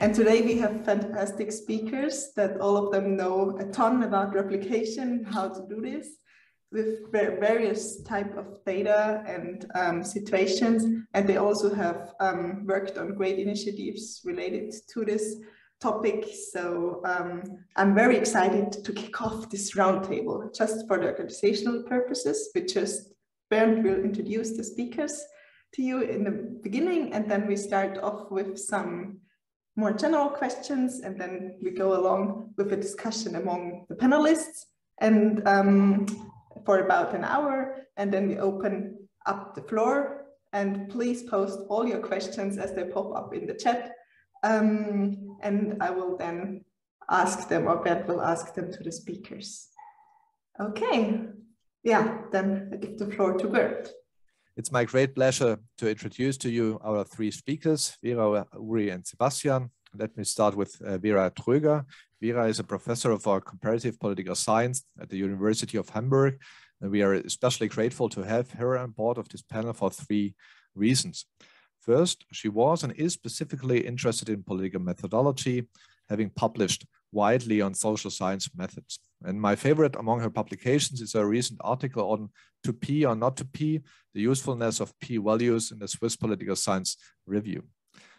And today we have fantastic speakers that all of them know a ton about replication, how to do this with various type of data and um, situations. And they also have um, worked on great initiatives related to this topic. So um, I'm very excited to kick off this roundtable just for the organizational purposes, which just Bernd will introduce the speakers to you in the beginning, and then we start off with some more general questions, and then we go along with a discussion among the panelists. And um, for about an hour and then we open up the floor and please post all your questions as they pop up in the chat um, and I will then ask them or Bernd will ask them to the speakers. Okay, yeah, then I give the floor to Bernd. It's my great pleasure to introduce to you our three speakers, Vera, Uri, and Sebastian. Let me start with uh, Vera Troeger. Vera is a professor of our comparative political science at the University of Hamburg. And we are especially grateful to have her on board of this panel for three reasons. First, she was and is specifically interested in political methodology, having published widely on social science methods. And my favorite among her publications is a recent article on to P or not to P, the usefulness of P values in the Swiss Political Science Review.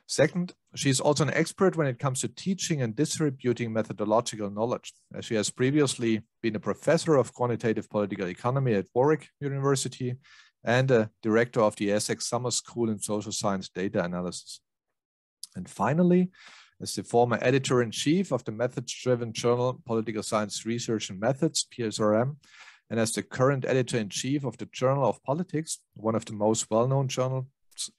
Second, she is also an expert when it comes to teaching and distributing methodological knowledge. As she has previously been a professor of quantitative political economy at Warwick University and a director of the Essex Summer School in Social Science Data Analysis. And finally, as the former editor-in-chief of the methods-driven journal Political Science Research and Methods, PSRM, and as the current editor-in-chief of the Journal of Politics, one of the most well-known journals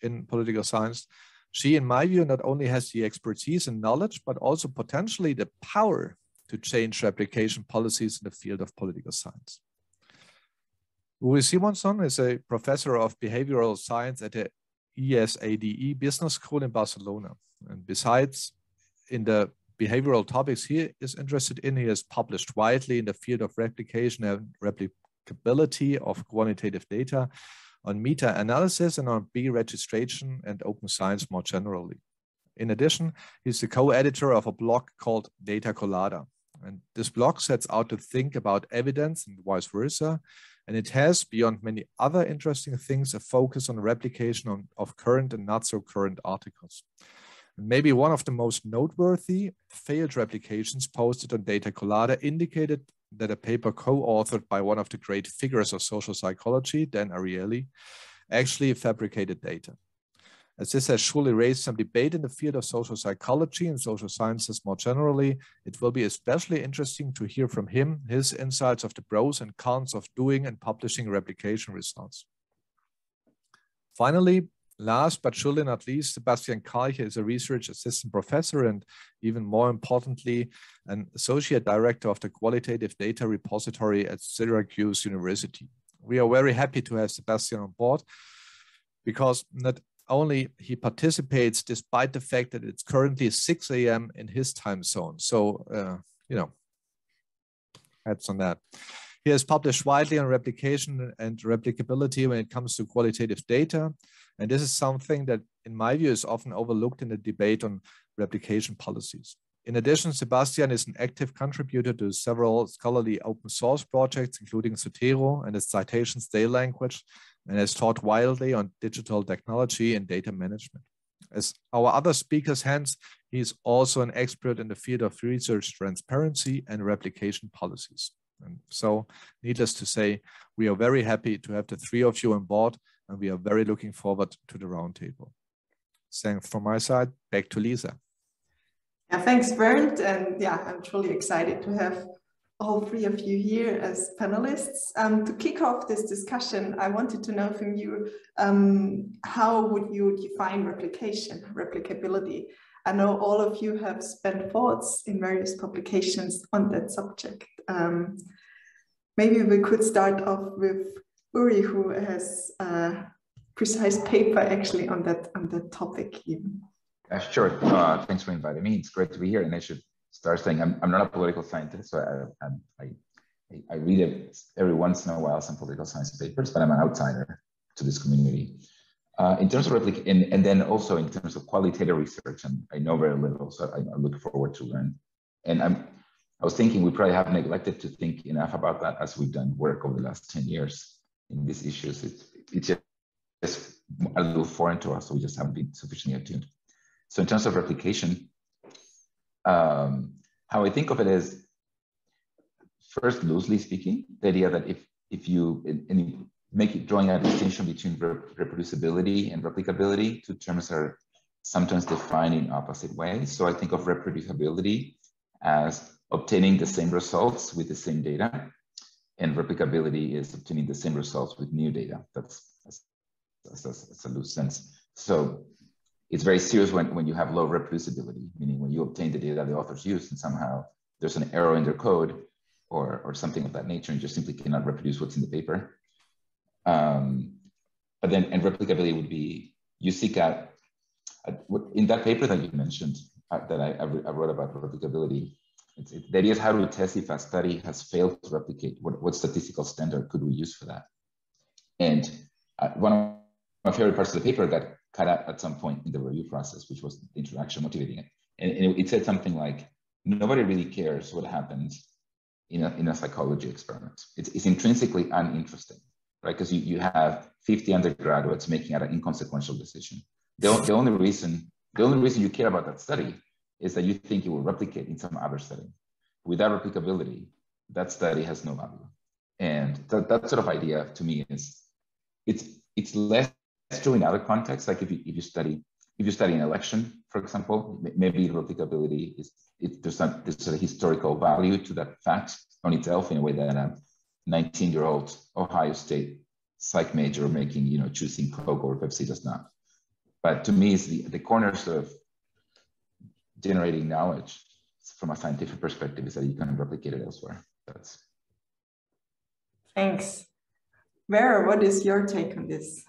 in political science, she, in my view, not only has the expertise and knowledge, but also potentially the power to change replication policies in the field of political science. Uri Simonsohn is a professor of behavioral science at the ESADE Business School in Barcelona. And besides in the behavioral topics he is interested in, he has published widely in the field of replication and replicability of quantitative data on meta-analysis and on B-registration and open science more generally. In addition, he's the co-editor of a blog called Data Colada. And this blog sets out to think about evidence and vice versa. And it has, beyond many other interesting things, a focus on replication on, of current and not so current articles. Maybe one of the most noteworthy failed replications posted on Data Colada indicated that a paper co-authored by one of the great figures of social psychology, Dan Ariely, actually fabricated data. As this has surely raised some debate in the field of social psychology and social sciences more generally, it will be especially interesting to hear from him his insights of the pros and cons of doing and publishing replication results. Finally, Last but surely not least, Sebastian Karcher is a research assistant professor and even more importantly, an associate director of the qualitative data repository at Syracuse University. We are very happy to have Sebastian on board because not only he participates despite the fact that it's currently 6 a.m. in his time zone. So, uh, you know, heads on that. He has published widely on replication and replicability when it comes to qualitative data. And this is something that, in my view, is often overlooked in the debate on replication policies. In addition, Sebastian is an active contributor to several scholarly open source projects, including Zotero and its Citation Style language, and has taught widely on digital technology and data management. As our other speakers, hence, he is also an expert in the field of research transparency and replication policies. And so, needless to say, we are very happy to have the three of you on board, and we are very looking forward to the roundtable. Thanks from my side. Back to Lisa. Yeah, thanks, Bernd. And yeah, I'm truly excited to have all three of you here as panelists. Um, to kick off this discussion, I wanted to know from you, um, how would you define replication, replicability? I know all of you have spent thoughts in various publications on that subject. Um, maybe we could start off with Uri, who has a precise paper actually on that on that topic. Uh, sure. Uh, thanks for inviting me. It's great to be here. And I should start saying I'm, I'm not a political scientist, so I, I, I, I read every once in a while some political science papers, but I'm an outsider to this community. Uh, in terms of replic, and, and then also in terms of qualitative research, and I know very little, so I, I look forward to learn. And I'm, I was thinking we probably have neglected to think enough about that as we've done work over the last 10 years in these issues. It's, it's just a little foreign to us, so we just haven't been sufficiently attuned. So in terms of replication, um, how I think of it is, first, loosely speaking, the idea that if if you in make it, drawing a distinction between reproducibility and replicability, two terms are sometimes defined in opposite ways. So I think of reproducibility as obtaining the same results with the same data, and replicability is obtaining the same results with new data. That's that's, that's, that's a loose sense. So it's very serious when, when you have low reproducibility, meaning when you obtain the data the authors used and somehow there's an error in their code or, or something of that nature and just simply cannot reproduce what's in the paper. Um, but then, and replicability would be, you seek out, uh, in that paper that you mentioned, uh, that I, I, wrote about replicability, it's, it, the idea is how to test if a study has failed to replicate, what, what statistical standard could we use for that? And uh, one of my favorite parts of the paper got cut out at some point in the review process, which was the interaction motivating it. And, and it, said something like, nobody really cares what happens in a, in a psychology experiment. It's, it's intrinsically uninteresting, right? Because you, you have 50 undergraduates making an inconsequential decision. The, the only reason the only reason you care about that study is that you think it will replicate in some other setting. Without replicability, that study has no value. And that, that sort of idea to me is it's it's less true in other contexts, like if you, if you study if you study an election, for example, maybe replicability is it, there's not there's a historical value to that fact on itself in a way that a 19-year-old Ohio State psych major making you know choosing Coke or Pepsi does not. But to me, it's the the corners of generating knowledge from a scientific perspective is that you can replicate it elsewhere. That's thanks. Vera, what is your take on this?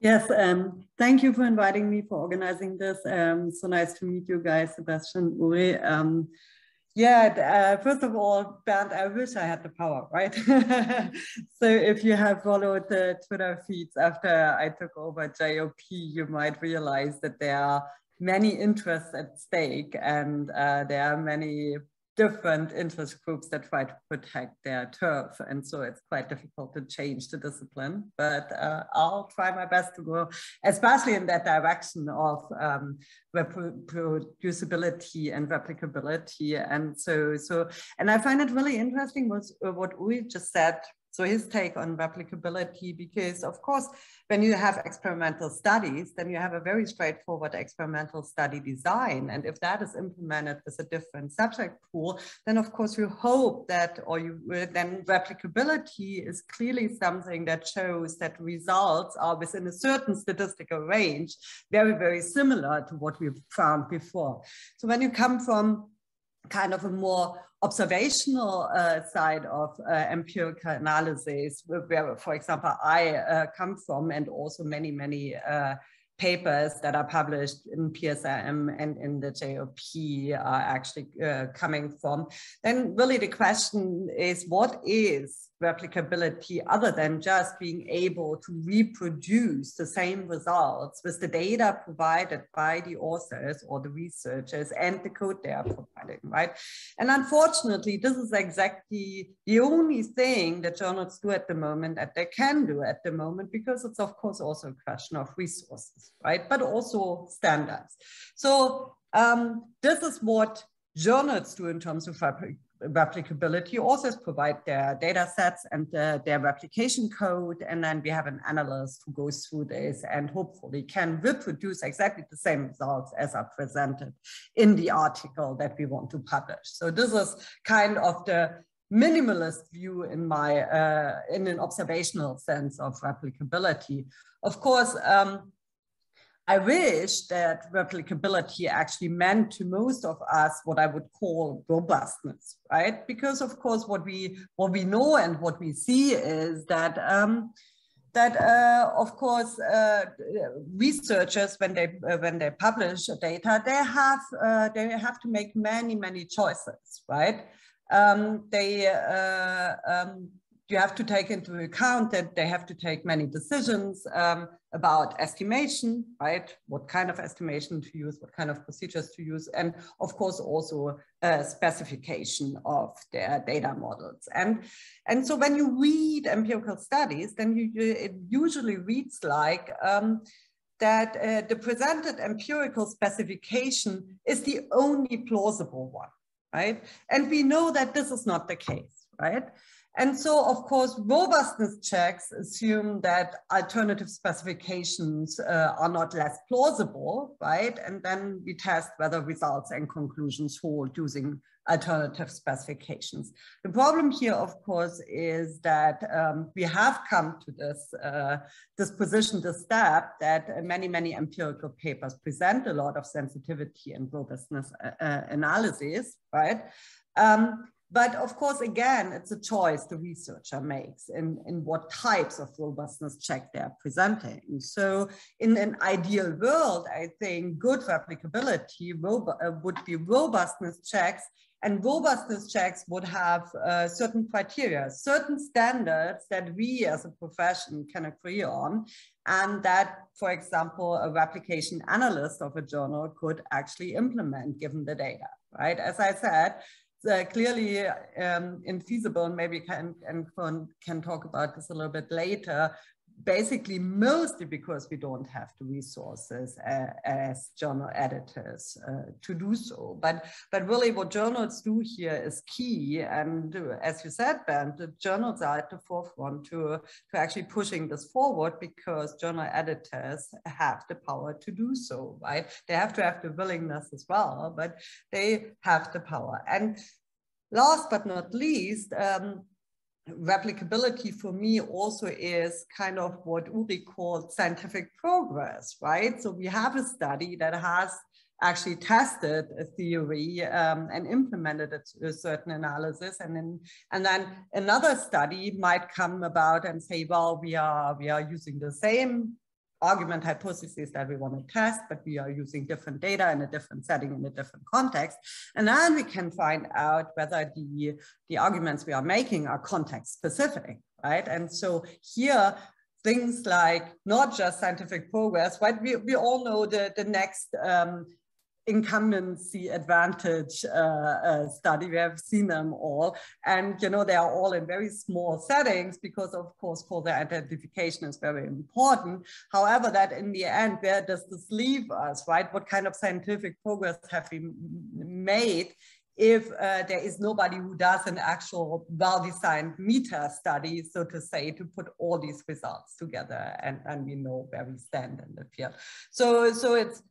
Yes, um, thank you for inviting me for organizing this. Um, so nice to meet you guys, Sebastian, Uri. Um, yeah, uh, first of all, Bernd, I wish I had the power, right? so if you have followed the Twitter feeds after I took over JOP, you might realize that there are many interests at stake and uh, there are many different interest groups that try to protect their turf. And so it's quite difficult to change the discipline, but uh, I'll try my best to go, especially in that direction of um, reproducibility and replicability. And so, so, and I find it really interesting was what Uri just said so his take on replicability, because of course, when you have experimental studies, then you have a very straightforward experimental study design. And if that is implemented with a different subject pool, then of course you hope that, or you then replicability is clearly something that shows that results are within a certain statistical range, very, very similar to what we've found before. So when you come from kind of a more observational uh, side of uh, empirical analysis, where, for example, I uh, come from, and also many, many uh, papers that are published in PSRM and in the JOP are actually uh, coming from, then really the question is what is replicability other than just being able to reproduce the same results with the data provided by the authors or the researchers and the code they are providing, right? And unfortunately, this is exactly the only thing that journals do at the moment that they can do at the moment because it's of course also a question of resources, right? But also standards. So um, this is what journals do in terms of replicability. Authors provide their data sets and their replication code, and then we have an analyst who goes through this and hopefully can reproduce exactly the same results as are presented in the article that we want to publish. So this is kind of the minimalist view in my uh, in an observational sense of replicability. Of course, um, I wish that replicability actually meant to most of us what I would call robustness, right? Because of course, what we what we know and what we see is that um, that uh, of course uh, researchers when they uh, when they publish data they have uh, they have to make many many choices, right? Um, they uh, um, you have to take into account that they have to take many decisions um, about estimation, right? What kind of estimation to use, what kind of procedures to use, and of course also a specification of their data models. And, and so when you read empirical studies, then you, it usually reads like um, that uh, the presented empirical specification is the only plausible one, right? And we know that this is not the case, right? And so, of course, robustness checks assume that alternative specifications uh, are not less plausible, right? And then we test whether results and conclusions hold using alternative specifications. The problem here, of course, is that um, we have come to this, uh, this position, this step that many, many empirical papers present a lot of sensitivity and robustness uh, uh analysis, right? Um, but of course, again, it's a choice the researcher makes in, in what types of robustness check they're presenting. So in an ideal world, I think good replicability uh, would be robustness checks and robustness checks would have uh, certain criteria, certain standards that we as a profession can agree on, and that, for example, a replication analyst of a journal could actually implement given the data, right? As I said, uh, clearly um, infeasible, and maybe can, and can, can talk about this a little bit later, basically mostly because we don't have the resources uh, as journal editors uh, to do so. But, but really what journals do here is key. And as you said, Ben, the journals are at the forefront to, to actually pushing this forward because journal editors have the power to do so, right? They have to have the willingness as well, but they have the power. And last but not least, um, replicability for me also is kind of what Uri called scientific progress, right? So we have a study that has actually tested a theory um, and implemented a, certain analysis and then and then another study might come about and say well we are we are using the same argument hypothesis that we want to test, but we are using different data in a different setting, in a different context. And then we can find out whether the, the arguments we are making are context specific, right? And so here, things like not just scientific progress, right? We, we all know the, the next um, incumbency advantage uh, uh, study. We have seen them all. And, you know, they are all in very small settings because, of course, for the identification is very important. However, that in the end, where does this leave us, right? What kind of scientific progress have we made if uh, there is nobody who does an actual well-designed meta study, so to say, to put all these results together and, and we know where we stand in the field. So, so it's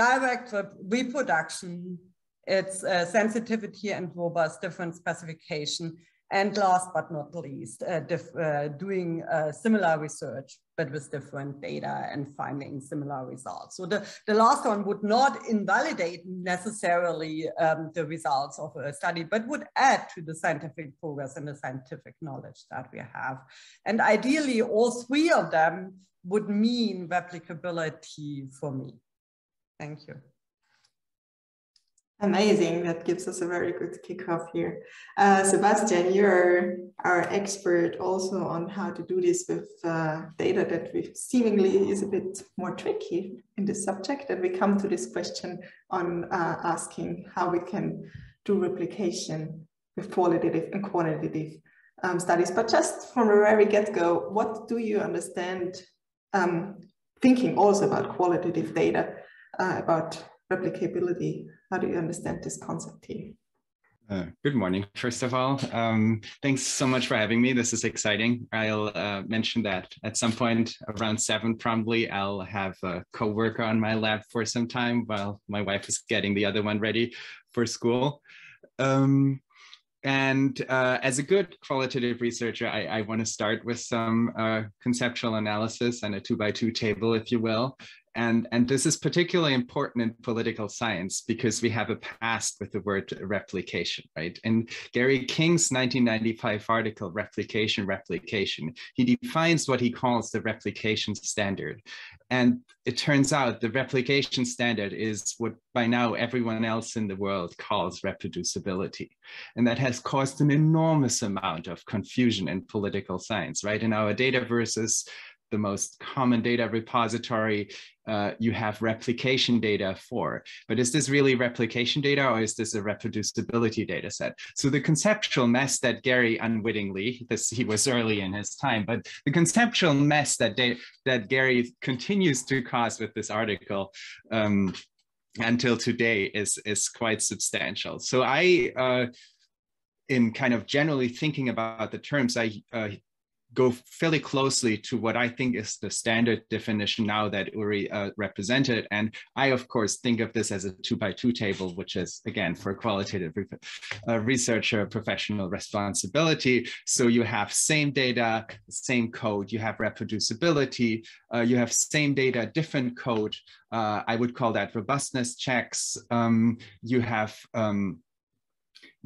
direct reproduction, its uh, sensitivity and robust different specification, and last but not least, uh, uh, doing uh, similar research, but with different data and finding similar results. So the, the last one would not invalidate necessarily um, the results of a study, but would add to the scientific progress and the scientific knowledge that we have. And ideally, all three of them would mean replicability for me. Thank you. Amazing. That gives us a very good kickoff here. Uh, Sebastian, you're our expert also on how to do this with uh, data that we seemingly is a bit more tricky in this subject. And we come to this question on uh, asking how we can do replication with qualitative and quantitative um, studies. But just from the very get-go, what do you understand um, thinking also about qualitative data uh, about replicability. How do you understand this concept here? Uh, good morning, first of all. Um, thanks so much for having me. This is exciting. I'll uh, mention that at some point around seven, probably I'll have a coworker on my lab for some time while my wife is getting the other one ready for school. Um, and uh, as a good qualitative researcher, I, I want to start with some uh, conceptual analysis and a two by two table, if you will. And, and this is particularly important in political science because we have a past with the word replication, right? In Gary King's 1995 article, Replication, Replication, he defines what he calls the replication standard. And it turns out the replication standard is what by now everyone else in the world calls reproducibility. And that has caused an enormous amount of confusion in political science, right? In our Dataverses, the most common data repository uh, you have replication data for. But is this really replication data or is this a reproducibility data set? So the conceptual mess that Gary unwittingly, this he was early in his time, but the conceptual mess that, that Gary continues to cause with this article um, until today is, is quite substantial. So I, uh, in kind of generally thinking about the terms, I uh, go fairly closely to what I think is the standard definition now that Uri uh, represented. And I, of course, think of this as a two by two table, which is, again, for qualitative re uh, researcher professional responsibility. So you have same data, same code, you have reproducibility, uh, you have same data, different code. Uh, I would call that robustness checks. Um, you have um,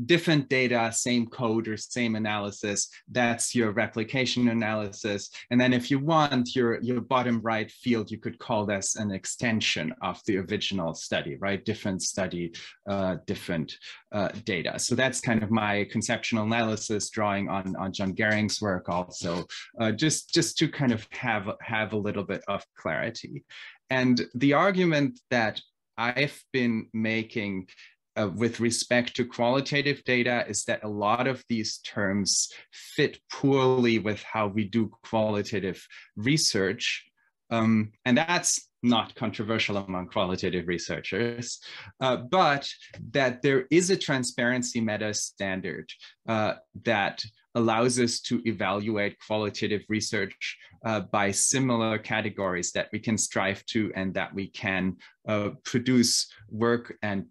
different data, same code or same analysis. That's your replication analysis. And then if you want your, your bottom right field, you could call this an extension of the original study, right? Different study, uh, different uh, data. So that's kind of my conceptual analysis drawing on, on John Gerring's work also, uh, just, just to kind of have, have a little bit of clarity. And the argument that I've been making uh, with respect to qualitative data is that a lot of these terms fit poorly with how we do qualitative research. Um, and that's not controversial among qualitative researchers, uh, but that there is a transparency meta standard uh, that allows us to evaluate qualitative research uh, by similar categories that we can strive to and that we can uh, produce work and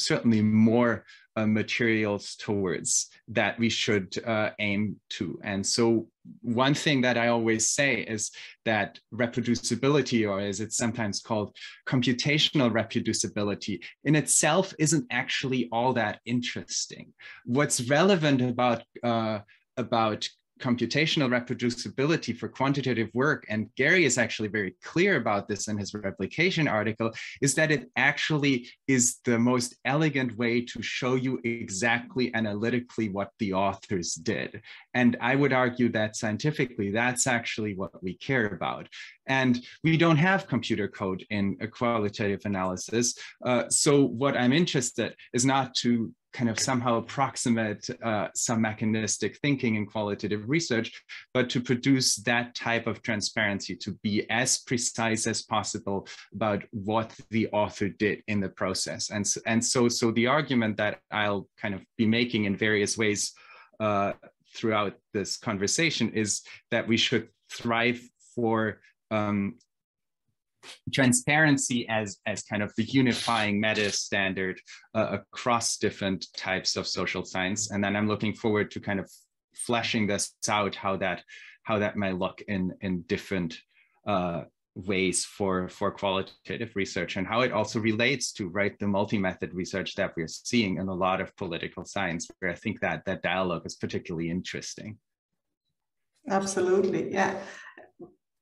certainly more uh, materials towards that we should uh, aim to. And so one thing that I always say is that reproducibility, or as it's sometimes called computational reproducibility, in itself isn't actually all that interesting. What's relevant about uh, about computational reproducibility for quantitative work, and Gary is actually very clear about this in his replication article, is that it actually is the most elegant way to show you exactly analytically what the authors did. And I would argue that scientifically, that's actually what we care about. And we don't have computer code in a qualitative analysis. Uh, so what I'm interested is not to kind of somehow approximate uh, some mechanistic thinking in qualitative research, but to produce that type of transparency to be as precise as possible about what the author did in the process. And, and so, so the argument that I'll kind of be making in various ways uh, throughout this conversation is that we should thrive for um, transparency as, as kind of the unifying meta standard uh, across different types of social science. And then I'm looking forward to kind of fleshing this out, how that, how that may look in, in different uh, ways for, for qualitative research and how it also relates to right the multi-method research that we're seeing in a lot of political science, where I think that that dialogue is particularly interesting. Absolutely, yeah.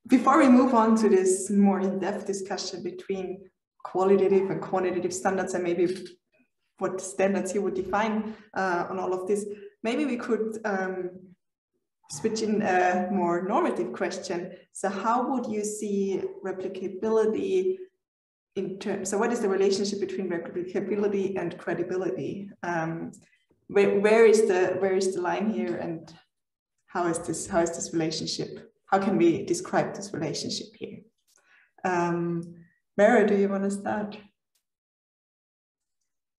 Before we move on to this more in-depth discussion between qualitative and quantitative standards and maybe what standards you would define uh, on all of this, maybe we could um, switch in a more normative question. So how would you see replicability in terms, so what is the relationship between replicability and credibility? Um, where, where is the where is the line here and how is this how is this relationship how can we describe this relationship here? Um, Mara, do you want to start?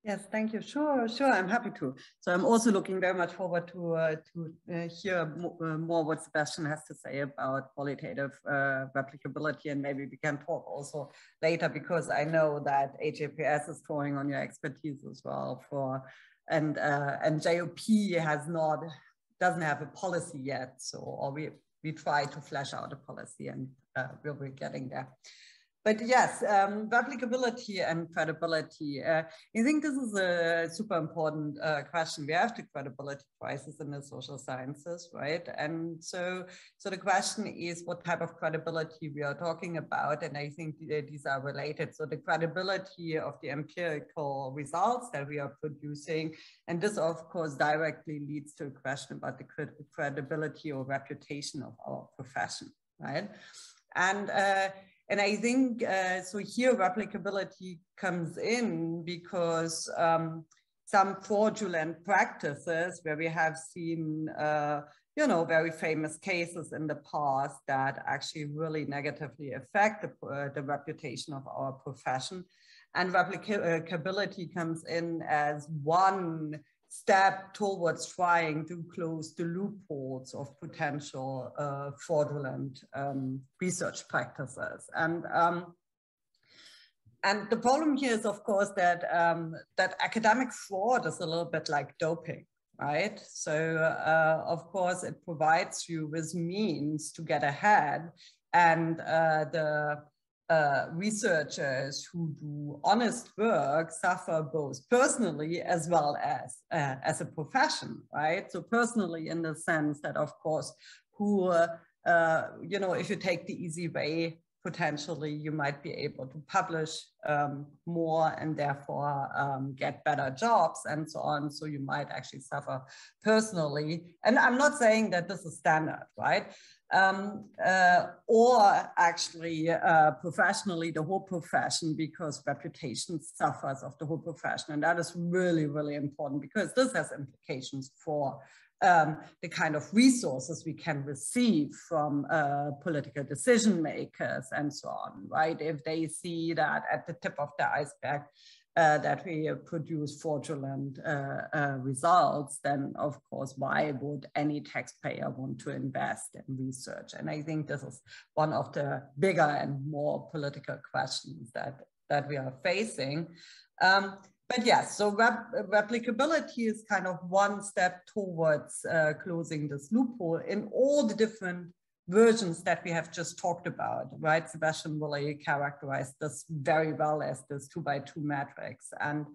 Yes, thank you. Sure, sure. I'm happy to. So I'm also looking very much forward to uh, to uh, hear more, uh, more, what Sebastian has to say about qualitative uh, replicability, and maybe we can talk also later because I know that HAPS is drawing on your expertise as well for, and uh, and JOP has not doesn't have a policy yet. So or we we try to flesh out a policy and uh, we'll be getting there. But yes, um, replicability and credibility. Uh, I think this is a super important uh, question. We have the credibility crisis in the social sciences, right? And so, so the question is what type of credibility we are talking about. And I think these are related. So the credibility of the empirical results that we are producing. And this, of course, directly leads to a question about the credibility or reputation of our profession, right? And uh, and I think uh, so here replicability comes in because um, some fraudulent practices where we have seen, uh, you know, very famous cases in the past that actually really negatively affect the, uh, the reputation of our profession. And replicability comes in as one step towards trying to close the loopholes of potential uh, fraudulent um, research practices. And um, and the problem here is, of course, that um, that academic fraud is a little bit like doping, right? So, uh, of course, it provides you with means to get ahead, and uh, the uh, researchers who do honest work suffer both personally as well as uh, as a profession, right? So personally, in the sense that, of course, who uh, you know, if you take the easy way, potentially you might be able to publish um, more and therefore um, get better jobs and so on. So you might actually suffer personally. And I'm not saying that this is standard, right? um, uh, or actually uh, professionally the whole profession because reputation suffers of the whole profession and that is really really important because this has implications for um, the kind of resources we can receive from uh, political decision makers and so on right if they see that at the tip of the iceberg uh, that we produce fraudulent uh, uh, results, then of course, why would any taxpayer want to invest in research? And I think this is one of the bigger and more political questions that, that we are facing. Um, but yes, so rep replicability is kind of one step towards uh, closing this loophole in all the different versions that we have just talked about, right? Sebastian really characterized this very well as this two by two matrix. And,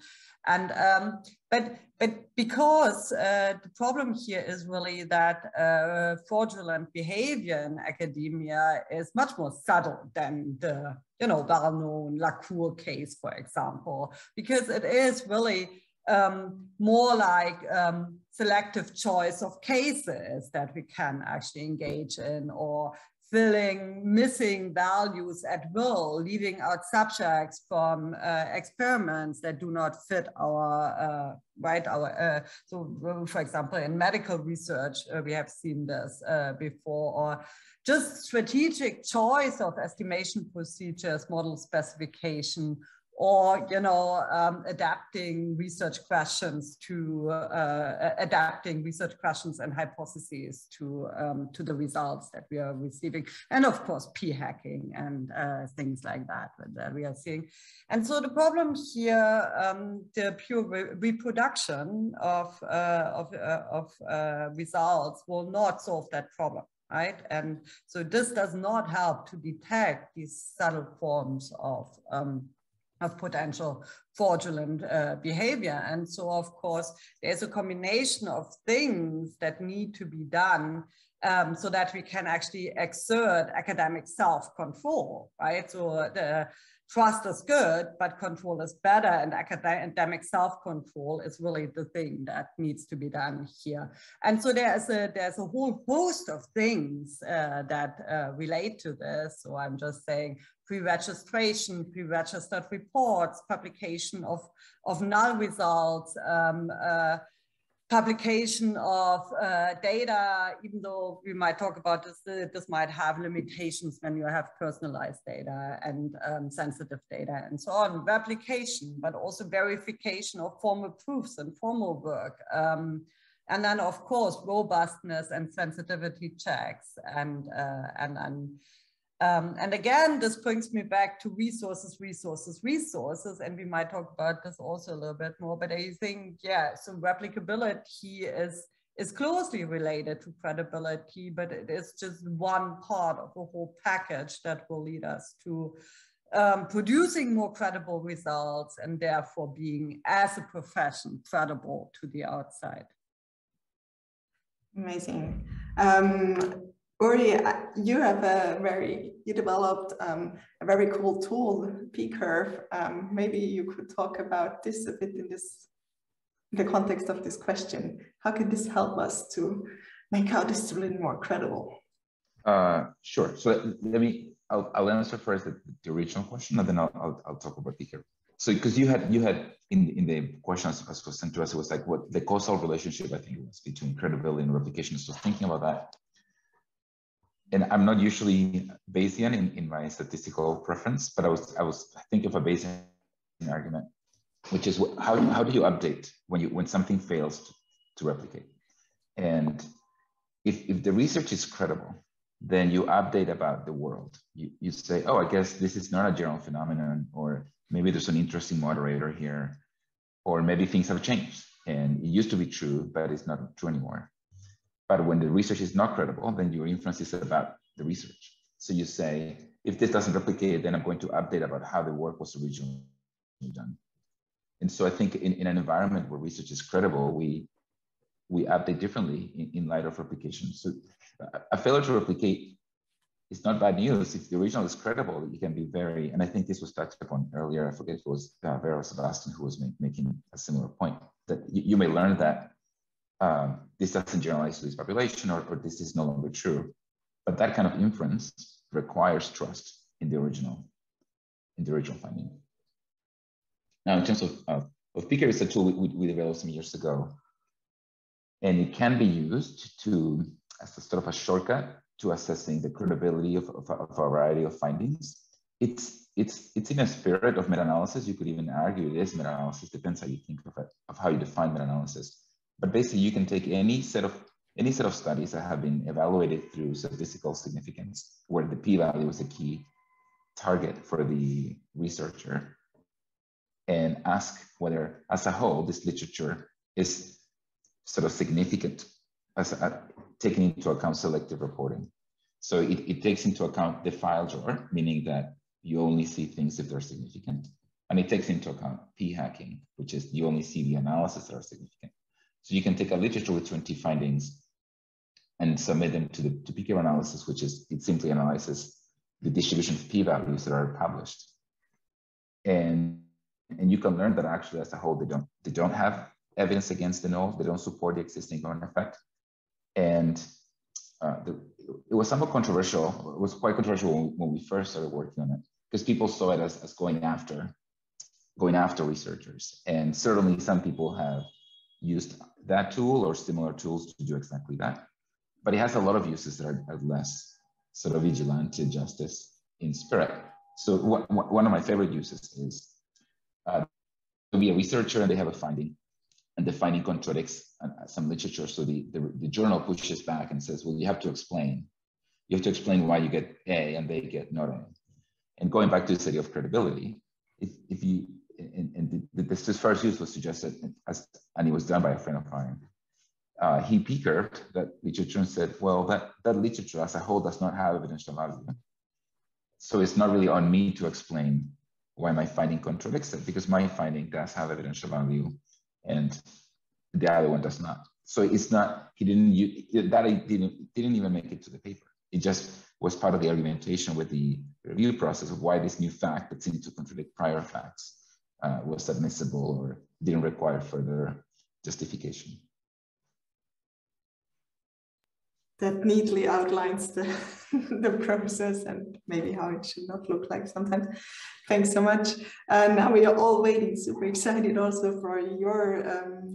and um, but, but because uh, the problem here is really that uh, fraudulent behavior in academia is much more subtle than the, you know, well-known LaCour case, for example, because it is really um, more like um, selective choice of cases that we can actually engage in or filling missing values at will, leaving out subjects from uh, experiments that do not fit our, uh, right, our, uh, so for example, in medical research, uh, we have seen this uh, before, or just strategic choice of estimation procedures, model specification, or you know um, adapting research questions to uh, adapting research questions and hypotheses to um, to the results that we are receiving. And of course p hacking and uh, things like that that we are seeing. And so the problem here um, the pure re reproduction of uh, of, uh, of uh, results will not solve that problem right? And so this does not help to detect these subtle forms of um, of potential fraudulent uh, behavior. And so, of course, there's a combination of things that need to be done um, so that we can actually exert academic self-control, right? So the trust is good, but control is better. And academic self-control is really the thing that needs to be done here. And so there's a, there's a whole host of things uh, that uh, relate to this. So I'm just saying pre-registration, pre-registered reports, publication of, of null results, um, uh, publication of uh, data, even though we might talk about this, uh, this might have limitations when you have personalized data and um, sensitive data and so on, replication, but also verification of formal proofs and formal work. Um, and then of course, robustness and sensitivity checks and, uh, and, and um, and again, this brings me back to resources, resources, resources, and we might talk about this also a little bit more, but I think, yeah, so replicability is, is closely related to credibility, but it is just one part of a whole package that will lead us to um, producing more credible results and therefore being as a profession credible to the outside. Amazing. Um, Uri, you have a very, you developed um, a very cool tool, P-Curve. Um, maybe you could talk about this a bit in this, in the context of this question. How can this help us to make our discipline more credible? Uh, sure. So let, let me, I'll, I'll, answer first the, the, original question and then I'll, I'll, I'll talk about P-Curve. So because you had, you had in, in the questions as was sent to us, it was like what the causal relationship, I think it was between credibility and replication. So thinking about that, and I'm not usually Bayesian in, in my statistical preference, but I was I was thinking of a Bayesian argument, which is how, how do you update when you when something fails to, to replicate? And if, if the research is credible, then you update about the world. You, you say, oh, I guess this is not a general phenomenon, or maybe there's an interesting moderator here, or maybe things have changed and it used to be true, but it's not true anymore. But when the research is not credible, then your inference is about the research. So you say, if this doesn't replicate, then I'm going to update about how the work was originally done. And so I think in, in an environment where research is credible, we we update differently in, in light of replication. So a failure to replicate is not bad news. If the original is credible, it can be very, and I think this was touched upon earlier. I forget if it was uh, Vera Sebastian who was make, making a similar point that you, you may learn that um, this doesn't generalize to this population or, or this is no longer true. But that kind of inference requires trust in the original, in the original finding. Now, in terms of, uh, of P-Curve, it's a tool we, we developed some years ago. And it can be used to, as a sort of a shortcut to assessing the credibility of, of, of a variety of findings. It's, it's, it's in a spirit of meta-analysis. You could even argue it is meta-analysis, depends how you think of it, of how you define meta-analysis. But basically, you can take any set of any set of studies that have been evaluated through statistical significance, where the p-value is a key target for the researcher, and ask whether, as a whole, this literature is sort of significant, as a, taking into account selective reporting. So it, it takes into account the file drawer, meaning that you only see things if they're significant. And it takes into account p-hacking, which is you only see the analysis that are significant. So you can take a literature with 20 findings and submit them to the to P-Curve analysis, which is it simply analyzes the distribution of p-values that are published. And, and you can learn that actually as a whole, they don't, they don't have evidence against the null, they don't support the existing Gordon effect. And uh, the, it was somewhat controversial. It was quite controversial when, when we first started working on it because people saw it as, as going after going after researchers. And certainly some people have used that tool or similar tools to do exactly that. But it has a lot of uses that are, are less sort of vigilante justice in spirit. So one of my favorite uses is uh, to be a researcher and they have a finding and the finding contradicts uh, some literature. So the, the, the, journal pushes back and says, well, you have to explain. You have to explain why you get A and they get not A. And going back to the study of credibility, if, if you and, and the, this, this first use was suggested as, and it was done by a friend of mine. Uh, he P-curved that literature and said, well, that, that literature as a whole does not have evidential value. So it's not really on me to explain why my finding contradicts it because my finding does have evidential value and the other one does not. So it's not, he didn't, use, that didn't, didn't even make it to the paper. It just was part of the argumentation with the review process of why this new fact that seemed to contradict prior facts uh, was admissible or didn't require further justification. That neatly outlines the, the process and maybe how it should not look like sometimes. Thanks so much. Uh, now we are all waiting, super excited also for your um,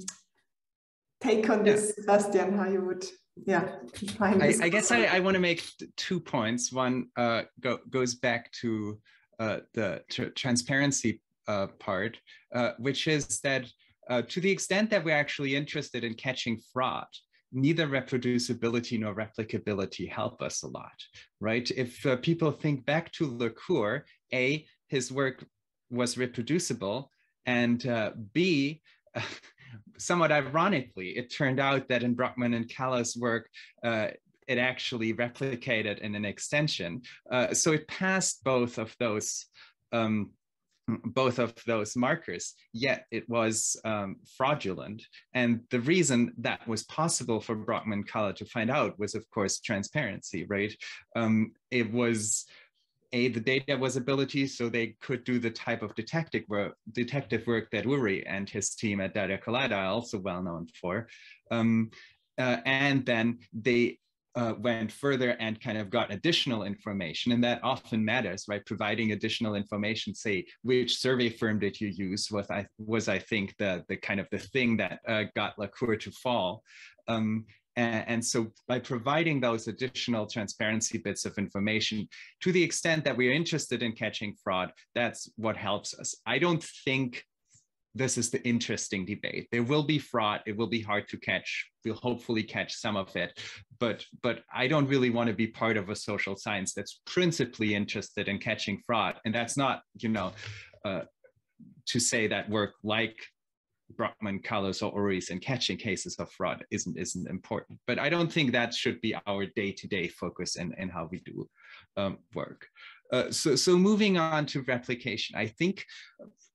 take on this, yeah. Sebastian, how you would yeah I, I, guess I, I want to make two points one uh, go, goes back to uh, the tr transparency uh, part, uh, which is that uh, to the extent that we're actually interested in catching fraud, neither reproducibility nor replicability help us a lot, right? If uh, people think back to LaCour, A, his work was reproducible, and uh, B, somewhat ironically, it turned out that in Broockman and Kalla's work, uh, it actually replicated in an extension. So it passed both of those um, both of those markers, yet it was um, fraudulent. And the reason that was possible for Broockman Kalla to find out was, of course, transparency, right? Um, it was a the data was ability so they could do the type of detective work detective work that Uri and his team at Data Colada are also well known for um, uh, and then they uh, went further and kind of got additional information. And that often matters, right? Providing additional information, say, which survey firm did you use was, I, was, I think, the, the kind of the thing that uh, got LaCour to fall. Um, and, and, so by providing those additional transparency bits of information, to the extent that we're interested in catching fraud, that's what helps us. I don't think this is the interesting debate. There will be fraud. It will be hard to catch. We'll hopefully catch some of it, but but I don't really want to be part of a social science that's principally interested in catching fraud. And that's not, you know, uh, to say that work like Broockman, Kalla's, or Uri's in catching cases of fraud isn't isn't important. But I don't think that should be our day-to-day focus in, in how we do um, work. Uh, so, so moving on to replication, I think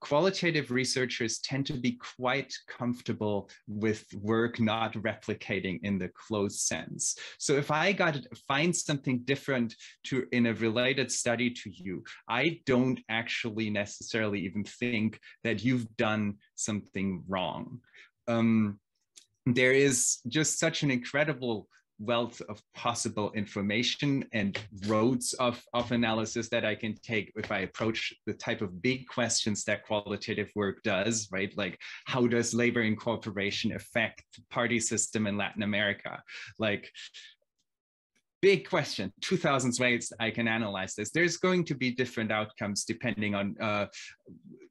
qualitative researchers tend to be quite comfortable with work not replicating in the closed sense. So if I got to find something different to in a related study to you, I don't actually necessarily even think that you've done something wrong. Um, there is just such an incredible wealth of possible information and roads of, of analysis that I can take if I approach the type of big questions that qualitative work does, right? Like how does labor incorporation affect party system in Latin America? Like big question. 2000 ways i can analyze this. There's going to be different outcomes depending on uh,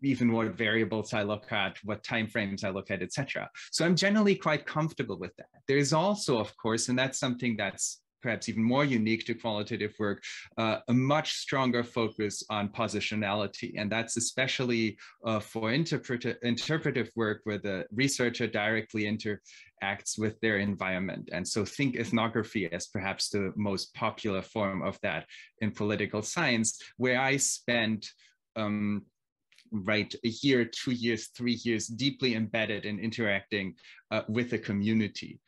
even what variables i look at what time frames i look at etc so i'm generally quite comfortable with that. There's also of course and that's something that's perhaps even more unique to qualitative work, uh, a much stronger focus on positionality. And that's especially uh, for interpret interpretive work where the researcher directly interacts with their environment. And so think ethnography as perhaps the most popular form of that in political science, where I spent um, right a year two years three years deeply embedded in interacting uh, with a community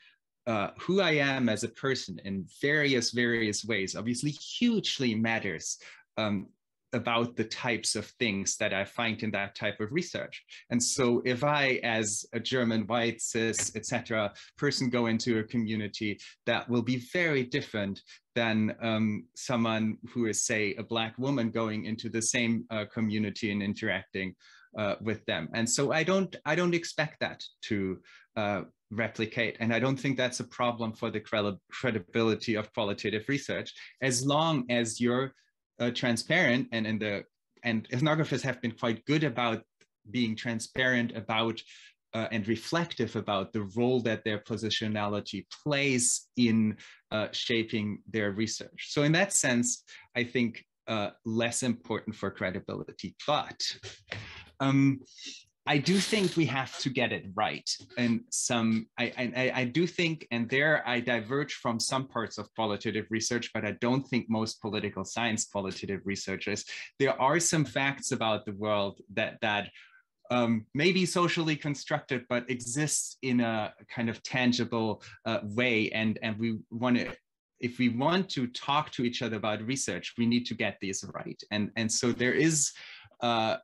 uh, who I am as a person in various, various ways obviously hugely matters um, about the types of things that I find in that type of research. And so if I, as a German, white, cis, etc., person go into a community, that will be very different than um, someone who is, say, a black woman going into the same uh, community and interacting uh, with them. And so I don't, I don't expect that to uh, replicate. And I don't think that's a problem for the credibility of qualitative research, as long as you're uh, transparent and in the and ethnographers have been quite good about being transparent about uh, and reflective about the role that their positionality plays in uh, shaping their research. So in that sense, I think uh, less important for credibility. But um, I do think we have to get it right. And some, I, I, I, do think, and there I diverge from some parts of qualitative research, but I don't think most political science qualitative researchers. There are some facts about the world that that um, maybe socially constructed, but exists in a kind of tangible uh, way. And, and we want to if we want to talk to each other about research, we need to get these right. And, and so there is uh,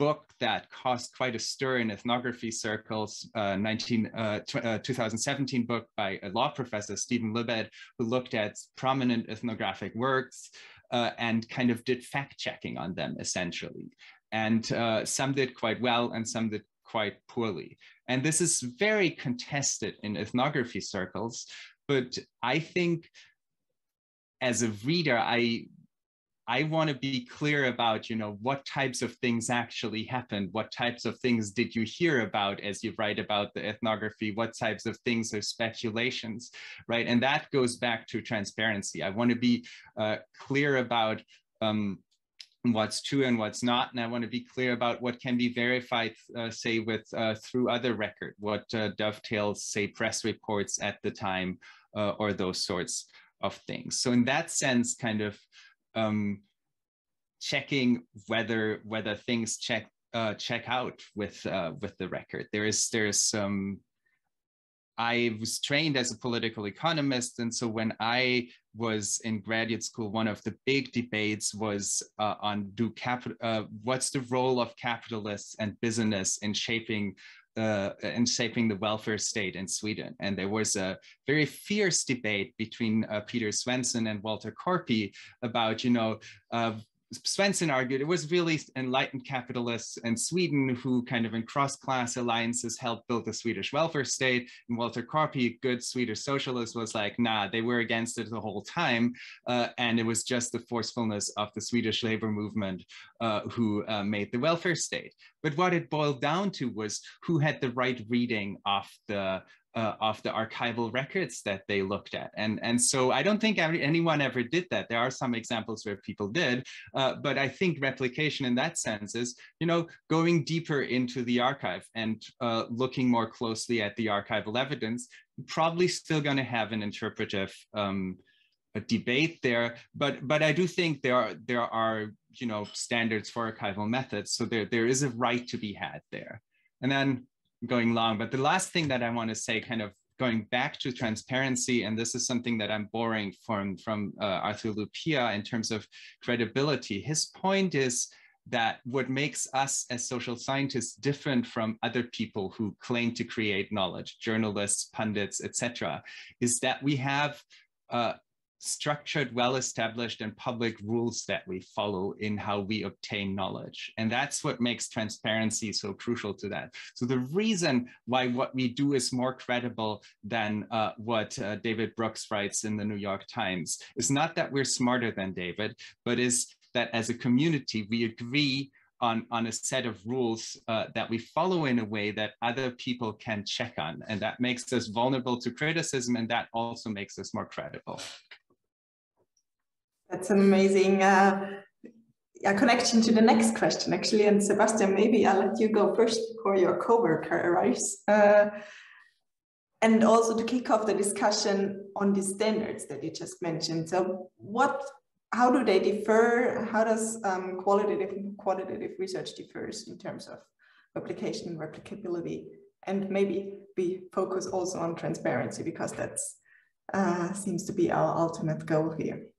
book that caused quite a stir in ethnography circles, uh, 19, uh, uh, 2017 book by a law professor, Steven Lubet, who looked at prominent ethnographic works uh, and kind of did fact checking on them essentially. And uh, some did quite well and some did quite poorly. And this is very contested in ethnography circles, but I think as a reader, I I want to be clear about, you know, what types of things actually happened? What types of things did you hear about as you write about the ethnography? What types of things are speculations, right? And that goes back to transparency. I want to be uh, clear about um, what's true and what's not. And I want to be clear about what can be verified, uh, say, with uh, through other record, what uh, dovetails, say, press reports at the time, uh, or those sorts of things. So in that sense, kind of um, checking whether whether things check uh, check out with uh, with the record. There is there's some. I was trained as a political economist, and so when I was in graduate school, one of the big debates was uh, on do capital. Uh, what's the role of capitalists and business in shaping uh, in shaping the welfare state in Sweden. And there was a very fierce debate between uh, Peter Swenson and Walter Korpi about, you know, uh, Swenson argued it was really enlightened capitalists in Sweden who kind of in cross-class alliances helped build the Swedish welfare state. And Walter Korpi, good Swedish socialist, was like, nah, they were against it the whole time. Uh, and it was just the forcefulness of the Swedish labor movement uh, who uh, made the welfare state. But what it boiled down to was who had the right reading of the uh, of the archival records that they looked at. And, and so I don't think anyone ever did that. There are some examples where people did, uh, but I think replication in that sense is, you know, going deeper into the archive and uh, looking more closely at the archival evidence, probably still going to have an interpretive um, debate there, but but I do think there are there are you know standards for archival methods, so there there is a right to be had there. And then going long. But the last thing that I want to say, kind of going back to transparency, and this is something that I'm borrowing from, from uh, Arthur Lupia in terms of credibility. His point is that what makes us as social scientists different from other people who claim to create knowledge, journalists, pundits, etc., is that we have uh, structured, well-established and public rules that we follow in how we obtain knowledge. And that's what makes transparency so crucial to that. So the reason why what we do is more credible than uh, what uh, David Brooks writes in the New York Times is not that we're smarter than David, but is that as a community, we agree on, on a set of rules uh, that we follow in a way that other people can check on. And that makes us vulnerable to criticism and that also makes us more credible. That's an amazing uh, a connection to the next question, actually. And Sebastian, maybe I'll let you go first before your coworker arrives. Uh, and also to kick off the discussion on the standards that you just mentioned. So what, how do they differ? How does um, qualitative and quantitative research differs in terms of replication and replicability? And maybe we focus also on transparency because that uh, seems to be our ultimate goal here.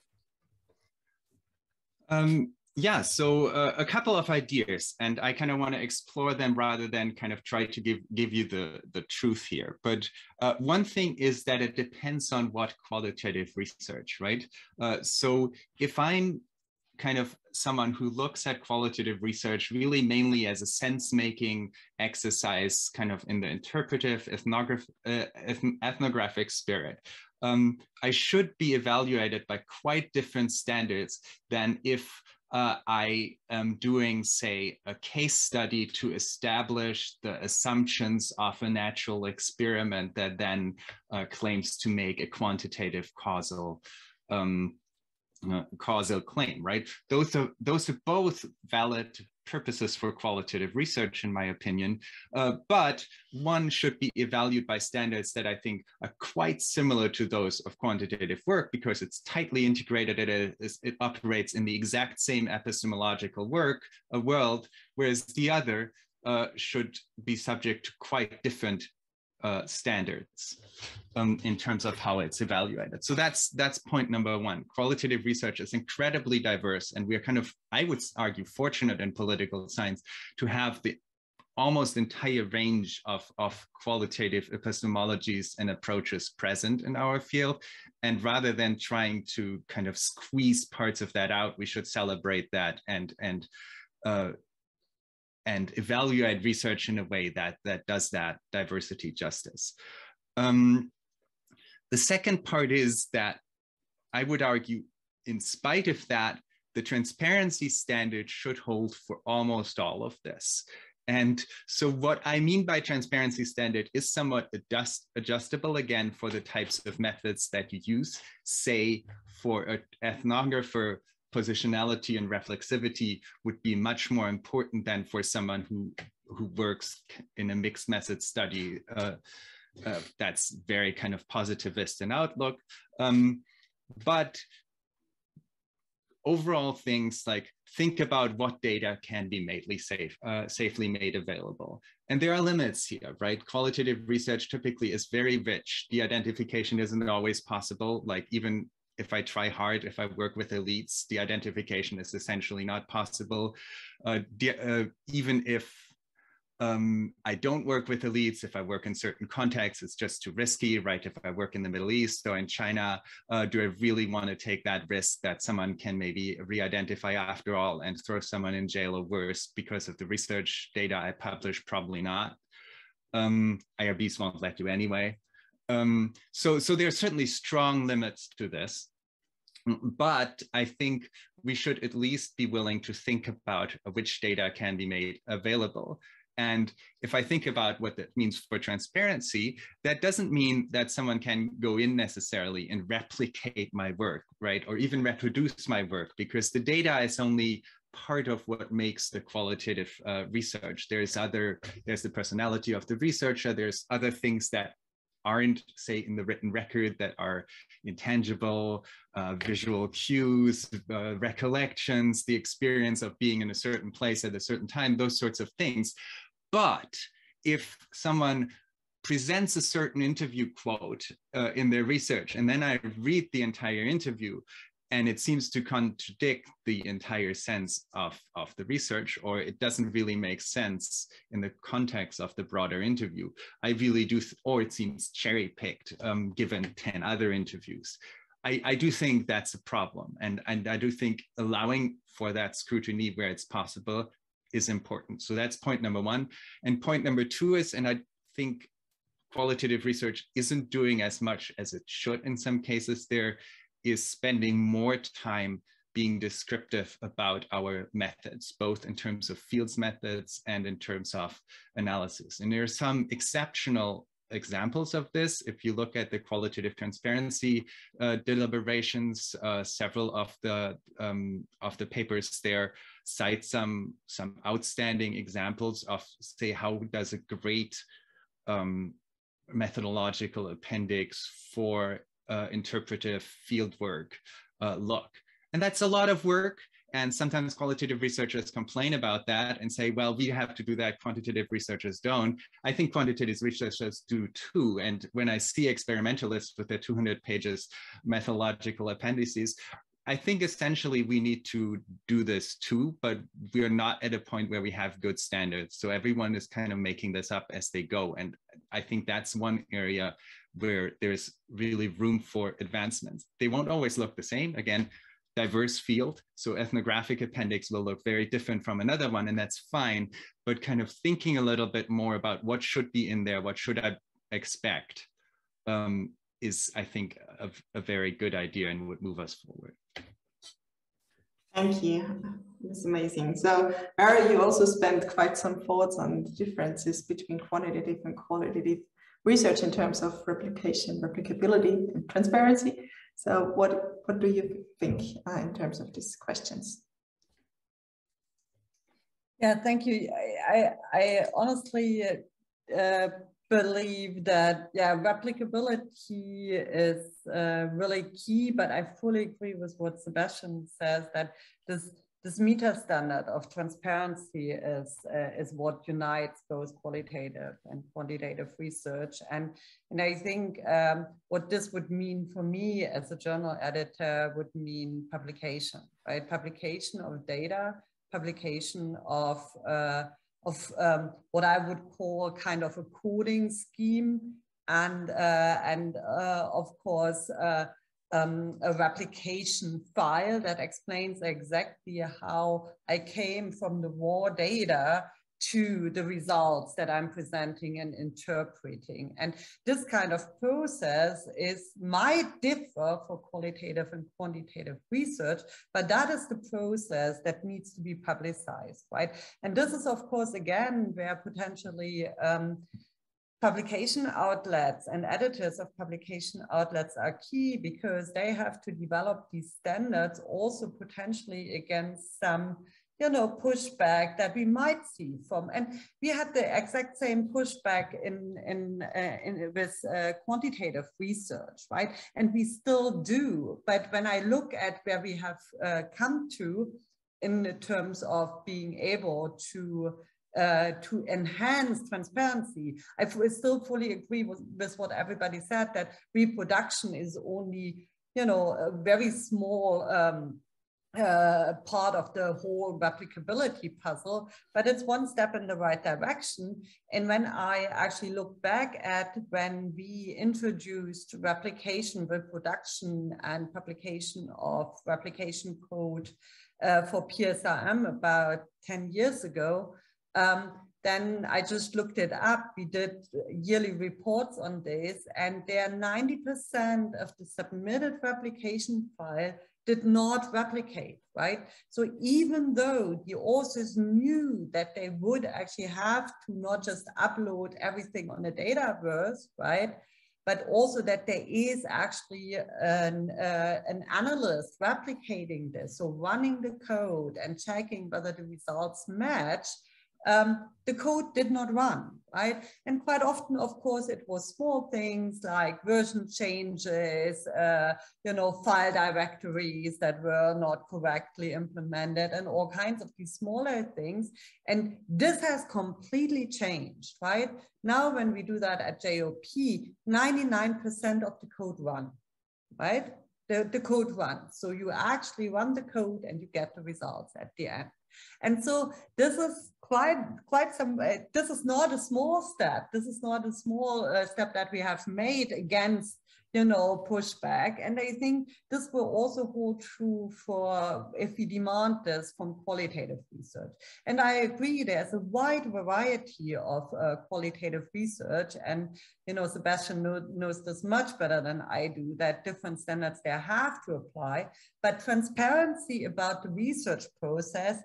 Um, yeah, so uh, a couple of ideas, and I kind of want to explore them rather than kind of try to give give you the the truth here. But uh, one thing is that it depends on what qualitative research, right? Uh, so if I'm kind of someone who looks at qualitative research really mainly as a sense-making exercise, kind of in the interpretive ethnograph uh, ethnographic spirit um, I should be evaluated by quite different standards than if uh, I am doing, say, a case study to establish the assumptions of a natural experiment that then uh, claims to make a quantitative causal um, uh, causal claim, right? Those are those are both valid purposes for qualitative research, in my opinion. Uh, but one should be evaluated by standards that I think are quite similar to those of quantitative work because it's tightly integrated. It, is, it operates in the exact same epistemological work, a world, whereas the other uh, should be subject to quite different uh, standards um, in terms of how it's evaluated. So that's that's point number one. Qualitative research is incredibly diverse, and we are kind of, I would argue, fortunate in political science to have the almost entire range of, of qualitative epistemologies and approaches present in our field. And rather than trying to kind of squeeze parts of that out, we should celebrate that and and uh, and evaluate research in a way that, that does that diversity justice. Um, the second part is that I would argue, in spite of that, the transparency standard should hold for almost all of this. And so what I mean by transparency standard is somewhat adjust, adjustable again for the types of methods that you use. Say for an ethnographer, positionality and reflexivity would be much more important than for someone who who works in a mixed method study uh, uh, that's very kind of positivist in outlook. Um, but overall things like think about what data can be made safe, uh, safely made available. And there are limits here, right? Qualitative research typically is very rich. The identification isn't always possible. Like even if I try hard, if I work with elites, the identification is essentially not possible. Uh, uh, even if um, I don't work with elites. If I work in certain contexts, it's just too risky, right? If I work in the Middle East or in China, uh, do I really want to take that risk that someone can maybe re-identify after all and throw someone in jail or worse because of the research data I publish? Probably not. Um, IRBs won't let you anyway. Um, so, so there are certainly strong limits to this. But I think we should at least be willing to think about which data can be made available. And if I think about what that means for transparency, that doesn't mean that someone can go in necessarily and replicate my work, right? Or even reproduce my work, because the data is only part of what makes the qualitative uh, research. There's other, there's the personality of the researcher, there's other things that aren't say in the written record that are intangible uh, visual cues uh, recollections the experience of being in a certain place at a certain time those sorts of things. But if someone presents a certain interview quote uh, in their research and then i read the entire interview and it seems to contradict the entire sense of, of the research, or it doesn't really make sense in the context of the broader interview. I really do, or it seems cherry picked um, given 10 other interviews. I, I do think that's a problem. And, and I do think allowing for that scrutiny where it's possible is important. So that's point number one. And point number two is, and I think qualitative research isn't doing as much as it should in some cases there is spending more time being descriptive about our methods, both in terms of fields methods and in terms of analysis. And there are some exceptional examples of this. If you look at the qualitative transparency uh, deliberations, uh, several of the um, of the papers there cite some some outstanding examples of say how does a great um, methodological appendix for uh, interpretive fieldwork uh, look. And that's a lot of work. And sometimes qualitative researchers complain about that and say, well, we have to do that, quantitative researchers don't. I think quantitative researchers do too. And when I see experimentalists with their 200 pages methodological appendices, I think essentially we need to do this too, but we're not at a point where we have good standards. So everyone is kind of making this up as they go. And I think that's one area where there's really room for advancements. They won't always look the same. Again, diverse field. So ethnographic appendix will look very different from another one, and that's fine. But kind of thinking a little bit more about what should be in there, what should I expect, um, is I think a, a very good idea and would move us forward. Thank you. It's amazing. So, Mary, you also spent quite some thoughts on the differences between quantitative and qualitative research in terms of replication, replicability, and transparency. So what, what do you think uh, in terms of these questions? Yeah, thank you. I, I, I honestly uh, believe that, yeah, replicability is uh, really key, but I fully agree with what Sebastian says that this this meta standard of transparency is, uh, is what unites both qualitative and quantitative research. And, and I think um, what this would mean for me as a journal editor would mean publication, right? Publication of data, publication of, uh, of um, what I would call kind of a coding scheme and, uh, and uh, of course, uh, um, a replication file that explains exactly how I came from the raw data to the results that I'm presenting and interpreting. And this kind of process is might differ for qualitative and quantitative research, but that is the process that needs to be publicized, right? And this is, of course, again, where potentially um, publication outlets and editors of publication outlets are key because they have to develop these standards also potentially against some you know, pushback that we might see from, and we had the exact same pushback in, in, uh, in with uh, quantitative research, right? And we still do, but when I look at where we have uh, come to in terms of being able to uh, to enhance transparency. I still fully agree with, with what everybody said that reproduction is only, you know, a very small um, uh, part of the whole replicability puzzle, but it's one step in the right direction. And when I actually look back at when we introduced replication, reproduction, and publication of replication code uh, for PSRM about 10 years ago, um, then I just looked it up. We did yearly reports on this, and there 90% of the submitted replication file did not replicate, right? So even though the authors knew that they would actually have to not just upload everything on a Dataverse, right? But also that there is actually an, uh, an analyst replicating this. So running the code and checking whether the results match um, the code did not run, right? And quite often, of course, it was small things like version changes, uh, you know, file directories that were not correctly implemented and all kinds of these smaller things. And this has completely changed, right? Now, when we do that at JOP, 99% of the code run, right? The, the code runs. So you actually run the code and you get the results at the end. And so this is quite, quite some, uh, this is not a small step. This is not a small uh, step that we have made against you know, pushback. And I think this will also hold true for if we demand this from qualitative research. And I agree, there's a wide variety of uh, qualitative research. And, you know, Sebastian know, knows this much better than I do, that different standards there have to apply. But transparency about the research process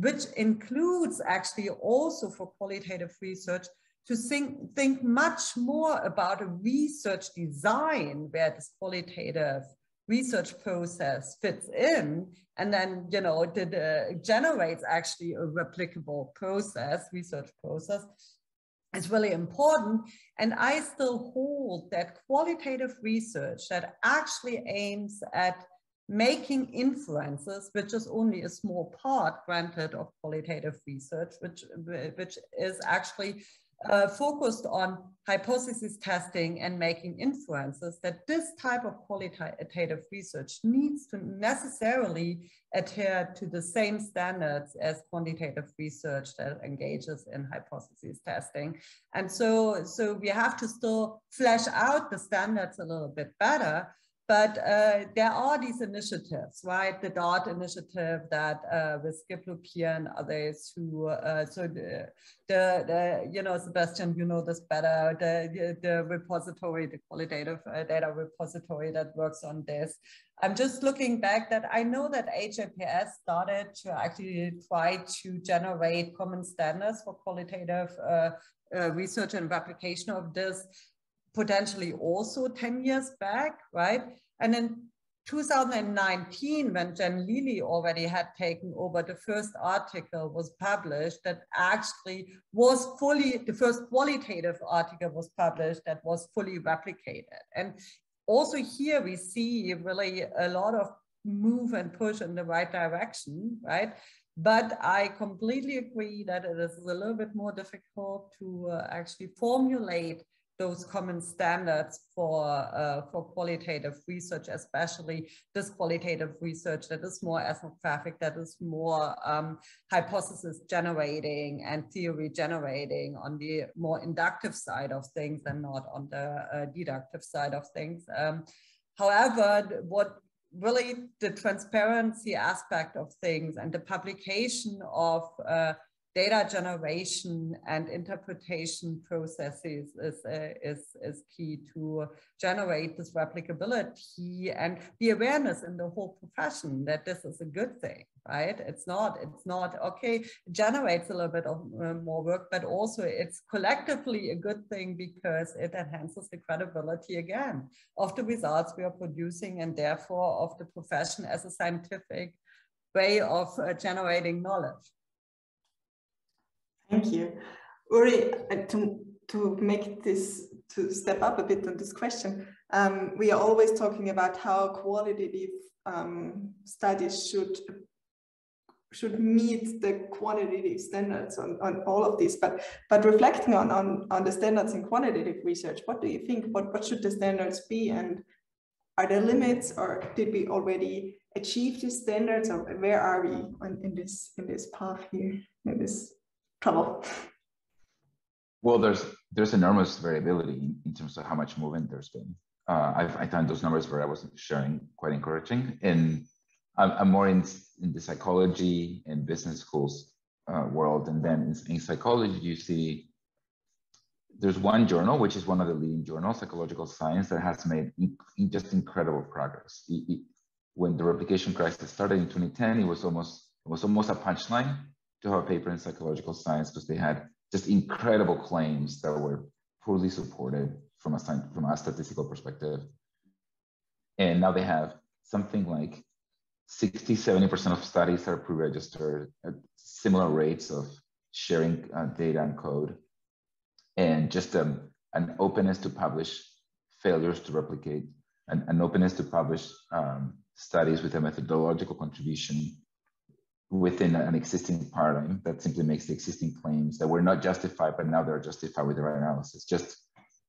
which includes actually also for qualitative research to think, think much more about a research design where this qualitative research process fits in and then you know it uh, generates actually a replicable process research process is really important. And i still hold that qualitative research that actually aims at making inferences, which is only a small part, granted, of qualitative research, which, which is actually uh, focused on hypothesis testing and making inferences, that this type of qualitative research needs to necessarily adhere to the same standards as quantitative research that engages in hypothesis testing. And so, so we have to still flesh out the standards a little bit better, but uh, there are these initiatives, right? The DART initiative that uh, with Skip Lupia and others who, uh, so the, the, the, you know, Sebastian, you know this better, the, the, the repository, the qualitative uh, data repository that works on this. I'm just looking back that I know that HAPS started to actually try to generate common standards for qualitative uh, uh, research and replication of this potentially also 10 years back, right? And in 2019, when Jen Lilly already had taken over, the first article was published that actually was fully, the first qualitative article was published that was fully replicated. And also here we see really a lot of move and push in the right direction, right? But I completely agree that it is a little bit more difficult to uh, actually formulate those common standards for, uh, for qualitative research, especially this qualitative research that is more ethnographic, that is more um, hypothesis generating and theory generating on the more inductive side of things and not on the uh, deductive side of things. Um, however, what really the transparency aspect of things and the publication of uh, data generation and interpretation processes is, uh, is, is key to generate this replicability and the awareness in the whole profession that this is a good thing, right? It's not, it's not, okay, it generates a little bit of uh, more work, but also it's collectively a good thing because it enhances the credibility again of the results we are producing and therefore of the profession as a scientific way of uh, generating knowledge. Thank you. Uri, uh, to, to make this, to step up a bit on this question, um, we are always talking about how qualitative um, studies should should meet the quantitative standards on, on all of this. But but reflecting on, on, on the standards in quantitative research, what do you think? What, what should the standards be? And are there limits or did we already achieve these standards or where are we on, in this in this path here, in this trouble? Well, there's there's enormous variability in, in terms of how much movement there's been. Uh, I've, I found those numbers where I was sharing quite encouraging. And I'm, I'm more in, in the psychology and business schools uh, world. And then in, in, psychology, you see there's one journal, which is one of the leading journals, Psychological Science, that has made in, in just incredible progress. It, it, when the replication crisis started in 2010, it was almost it was almost a punchline to have a paper in Psychological Science because they had just incredible claims that were poorly supported from a from a statistical perspective. And now they have something like 60, 70% of studies are pre-registered at similar rates of sharing uh, data and code. And just um, an openness to publish failures to replicate, and an openness to publish um, studies with a methodological contribution within an existing paradigm that simply makes the existing claims that were not justified, but now they're justified with the right analysis. Just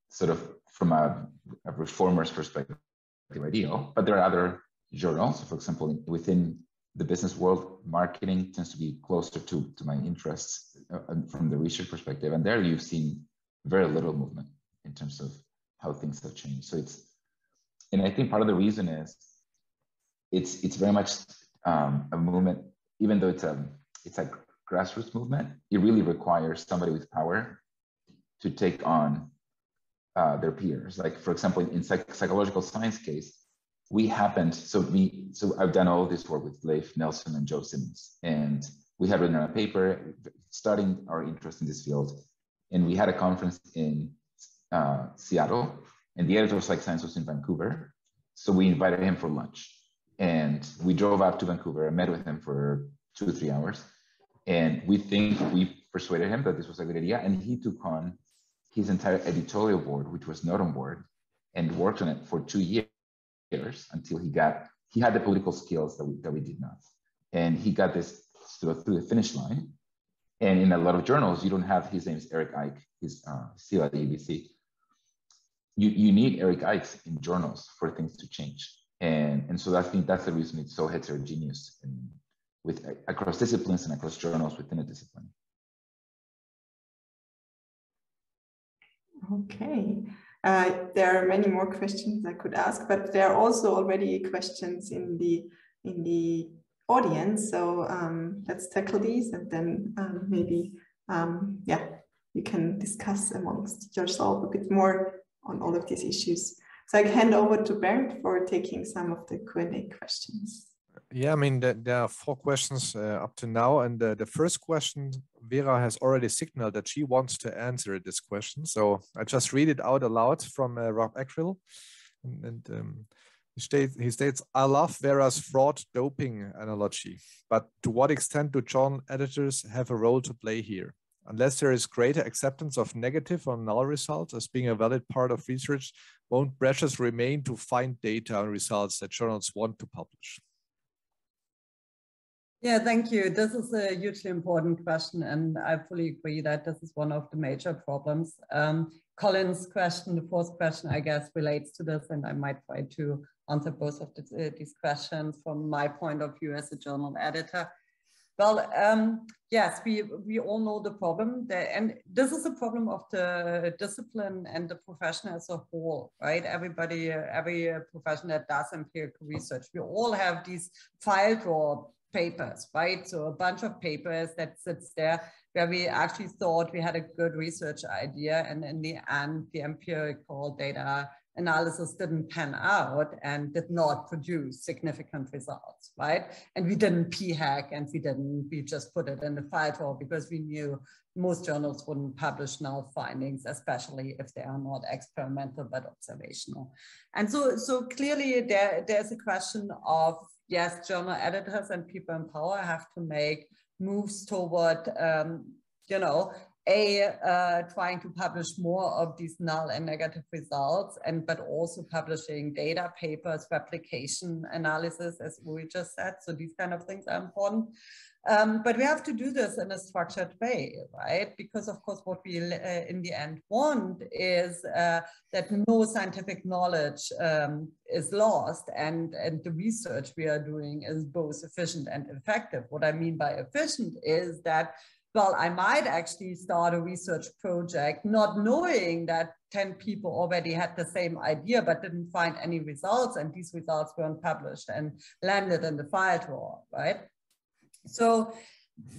sort of from a, a reformer's perspective, ideal. But there are other journals. For example, within the business world, marketing tends to be closer to, to my interests uh, from the research perspective. And there you've seen very little movement in terms of how things have changed. So it's, and I think part of the reason is it's it's very much um, a movement, even though it's a it's a grassroots movement, it really requires somebody with power to take on uh, their peers. Like for example, in, psych psychological science case, we happened, so we, so I've done all this work with Leif Nelson and Joe Simmons, and we had written a paper starting our interest in this field. And we had a conference in uh, Seattle, and the editor of Psych Science was in Vancouver. So we invited him for lunch. And we drove up to Vancouver. And met with him for two or three hours. And we think we persuaded him that this was a good idea. And he took on his entire editorial board, which was not on board, and worked on it for two years until he got he had the political skills that we, that we did not. And he got this through, the finish line. And in a lot of journals you don't have his name is Eric Eich he's uh, still at the UBC you, you need Eric Eichs in journals for things to change and and so i think that's the reason it's so heterogeneous with across disciplines and across journals within a discipline okay uh, there are many more questions I could ask, but there are also already questions in the in the audience. So um, let's tackle these, and then um, maybe um, yeah, you can discuss amongst yourself a bit more on all of these issues. So I hand over to Bernd for taking some of the Q&A questions. Yeah, I mean, there are four questions uh, up to now. And uh, the first question, Vera has already signaled that she wants to answer this question. So I just read it out aloud from uh, Rob Ackrill. And, and um, he, states, he states, I love Vera's fraud doping analogy, but to what extent do John editors have a role to play here? Unless there is greater acceptance of negative or null results as being a valid part of research, won't pressures remain to find data and results that journals want to publish? Yeah, thank you. This is a hugely important question, and I fully agree that this is one of the major problems. Um, Colin's question, the fourth question, I guess, relates to this, and I might try to answer both of this, uh, these questions from my point of view as a journal editor. Well, um, yes, we, we all know the problem, that, and this is a problem of the discipline and the profession as a whole, right? Everybody, every profession that does empirical research, we all have these file drawer papers, right? So a bunch of papers that sits there where we actually thought we had a good research idea. And in the end, the empirical data analysis didn't pan out and did not produce significant results, right? And we didn't p-hack and we didn't, we just put it in the file drawer because we knew most journals wouldn't publish null findings, especially if they are not experimental but observational. And so, so clearly there, there's a question of yes, journal editors and people in power have to make moves toward, um, you know, a uh, trying to publish more of these null and negative results and but also publishing data papers replication analysis as we just said. So these kind of things are important. Um, but we have to do this in a structured way right? Because of course what we uh, in the end want is uh, that no scientific knowledge um, is lost and and the research we are doing is both efficient and effective. What i mean by efficient is that well, I might actually start a research project not knowing that 10 people already had the same idea but didn't find any results and these results weren't published and landed in the file drawer, right? So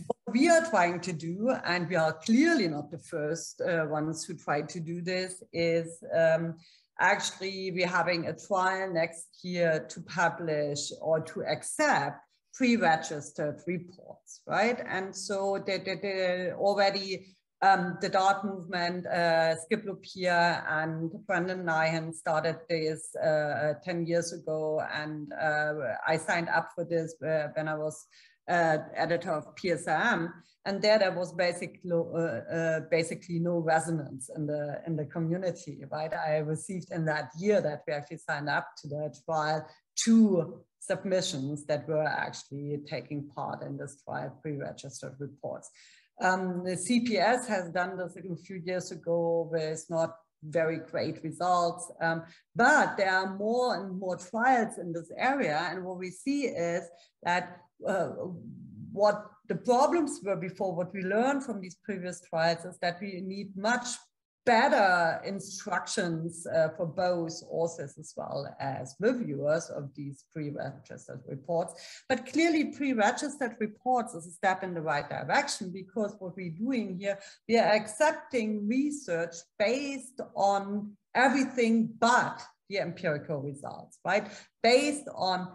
what we are trying to do, and we are clearly not the first uh, ones who try to do this, is um, actually we're having a trial next year to publish or to accept pre-registered reports, right? And so they, they, they already um, the Dart movement, uh, Skip Lupia and Brendan Nyhan started this uh, 10 years ago. And uh, I signed up for this uh, when I was uh, editor of PSRM. And there, there was basically, uh, basically no resonance in the, in the community, right? I received in that year that we actually signed up to the trial two submissions that were actually taking part in this trial pre-registered reports. Um, the CPS has done this a few years ago with not very great results, um, but there are more and more trials in this area. And what we see is that uh, what the problems were before, what we learned from these previous trials is that we need much better instructions uh, for both authors as well as reviewers of these pre-registered reports. But clearly pre-registered reports is a step in the right direction because what we're doing here, we are accepting research based on everything but the empirical results, right? Based on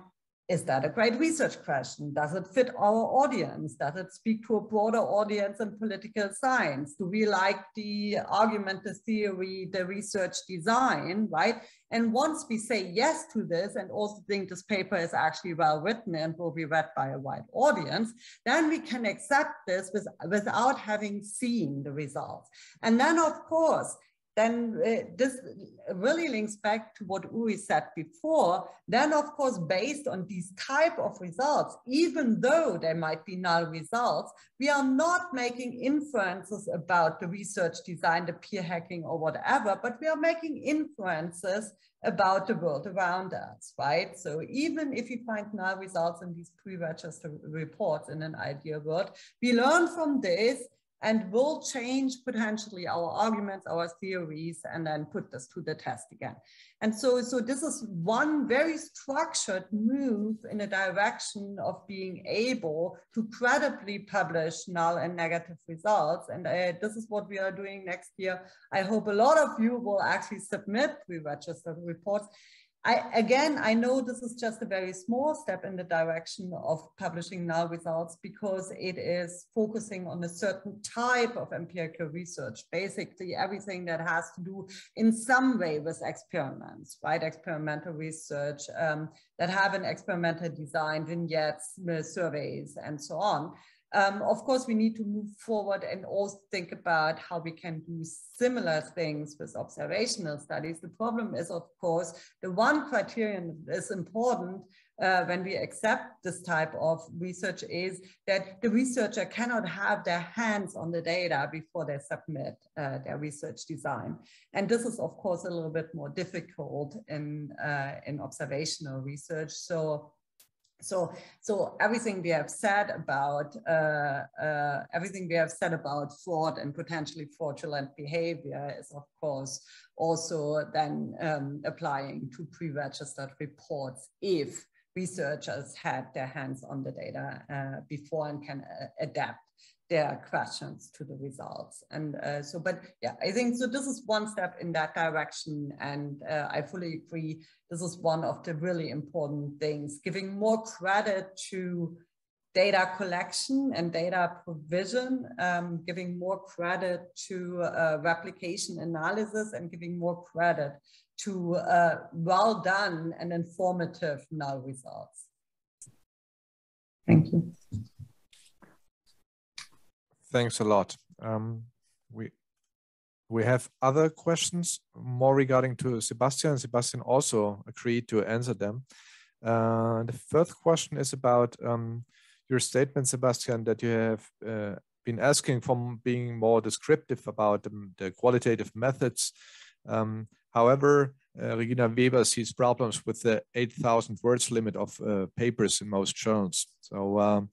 is that a great research question? Does it fit our audience? Does it speak to a broader audience in political science? Do we like the argument, the theory, the research design, right? And once we say yes to this and also think this paper is actually well written and will be read by a wide audience, then we can accept this with, without having seen the results. And then of course, then uh, this really links back to what Uri said before. Then, of course, based on these type of results, even though there might be null results, we are not making inferences about the research design, the p-hacking or whatever, but we are making inferences about the world around us, right? So even if you find null results in these pre-registered reports in an ideal world, we learn from this and will change potentially our arguments, our theories, and then put this to the test again. And so, so this is one very structured move in a direction of being able to credibly publish null and negative results. And uh, this is what we are doing next year. I hope a lot of you will actually submit pre-registered reports. I, again, I know this is just a very small step in the direction of publishing null results because it is focusing on a certain type of empirical research, basically everything that has to do in some way with experiments, right? Experimental research um, that have an experimental design, vignettes, surveys, and so on. Um, of course, we need to move forward and also think about how we can do similar things with observational studies. The problem is, of course, the one criterion that is important uh, when we accept this type of research is that the researcher cannot have their hands on the data before they submit uh, their research design. And this is, of course, a little bit more difficult in, uh, in observational research. So so so everything we have said about uh, uh, everything we have said about fraud and potentially fraudulent behavior is of course also then um, applying to pre-registered reports if researchers had their hands on the data uh, before and can uh, adapt their questions to the results. And uh, so, but yeah, I think so. This is one step in that direction. And uh, I fully agree. This is one of the really important things, giving more credit to data collection and data provision, um, giving more credit to uh, replication analysis and giving more credit to uh, well done and informative null results. Thank you. Thanks a lot. Um, we we have other questions more regarding to Sebastian. Sebastian also agreed to answer them. Uh, the first question is about um, your statement, Sebastian, that you have uh, been asking for being more descriptive about the, the qualitative methods. Um, however, uh, Regina Weber sees problems with the 8,000 words limit of uh, papers in most journals. So um,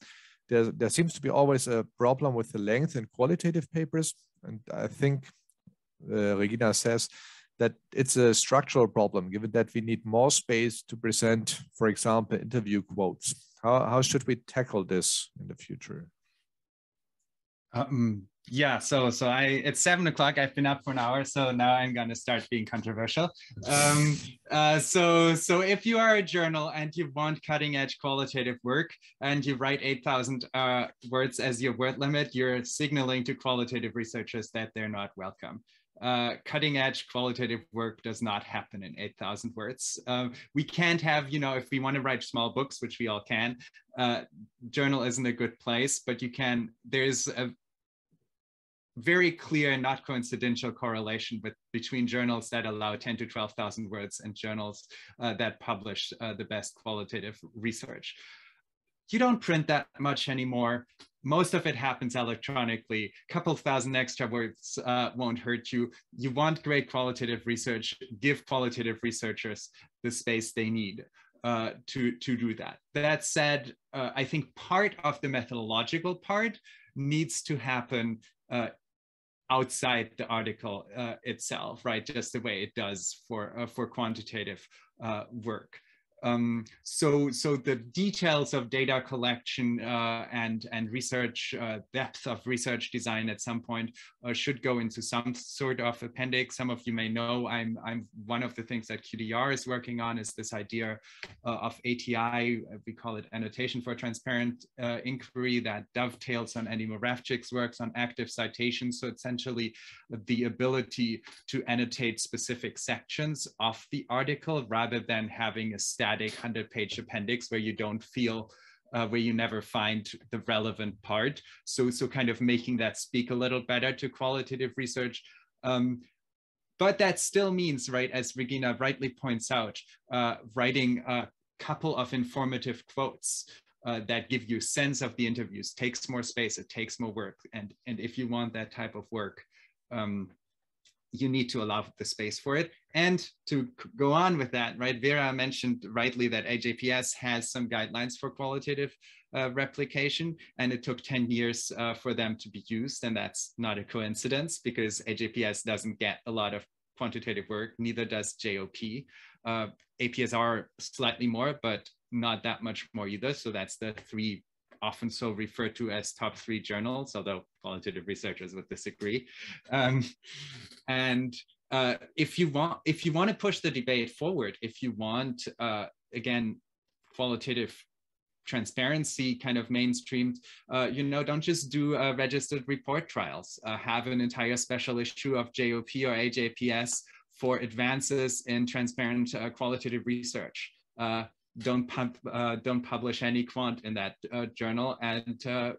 there, there seems to be always a problem with the length in qualitative papers. And I think uh, Regina says that it's a structural problem, given that we need more space to present, for example, interview quotes. How, how should we tackle this in the future? Um, yeah, so so I it's seven o'clock. I've been up for an hour, so now I'm gonna start being controversial. Um, uh, so so if you are a journal and you want cutting edge qualitative work and you write eight thousand uh, words as your word limit, you're signaling to qualitative researchers that they're not welcome. Uh, cutting edge qualitative work does not happen in 8,000 words. Um, we can't have, you know, if we want to write small books, which we all can, uh, journal isn't a good place, but you can, there's a very clear and not coincidental correlation with between journals that allow 10 to 12,000 words and journals uh, that publish uh, the best qualitative research. You don't print that much anymore. Most of it happens electronically. A couple thousand extra words uh, won't hurt you. You want great qualitative research, give qualitative researchers the space they need. Uh, to, to do that. That said, uh, I think part of the methodological part needs to happen uh, outside the article uh, itself, right? Just the way it does for, uh, for quantitative uh, work. Um, so, so the details of data collection uh, and and research uh, depth of research design at some point uh, should go into some sort of appendix. Some of you may know I'm I'm one of the things that QDR is working on is this idea uh, of ATI. We call it annotation for transparent uh, inquiry that dovetails on Andy Moravcsik's works on active citations. So essentially, the ability to annotate specific sections of the article rather than having a stat static 100 page appendix where you don't feel uh, where you never find the relevant part. So, so kind of making that speak a little better to qualitative research. Um, but that still means, right, as Regina rightly points out, uh, writing a couple of informative quotes uh, that give you sense of the interviews takes more space, it takes more work. And, and if you want that type of work, um, you need to allow the space for it. And to go on with that, right, Vera mentioned rightly that AJPS has some guidelines for qualitative uh, replication, and it took 10 years uh, for them to be used. And that's not a coincidence because AJPS doesn't get a lot of quantitative work, neither does JOP. Uh, APSR slightly more, but not that much more either. So that's the three often so referred to as top three journals, although qualitative researchers would disagree. Um, and uh, if you want, if you want to push the debate forward, if you want, uh, again, qualitative transparency kind of mainstreamed, uh, you know, don't just do uh, registered report trials. Uh, have an entire special issue of JOP or AJPS for advances in transparent uh, qualitative research. Don't pump, uh, don't publish any quant in that uh, journal, and uh,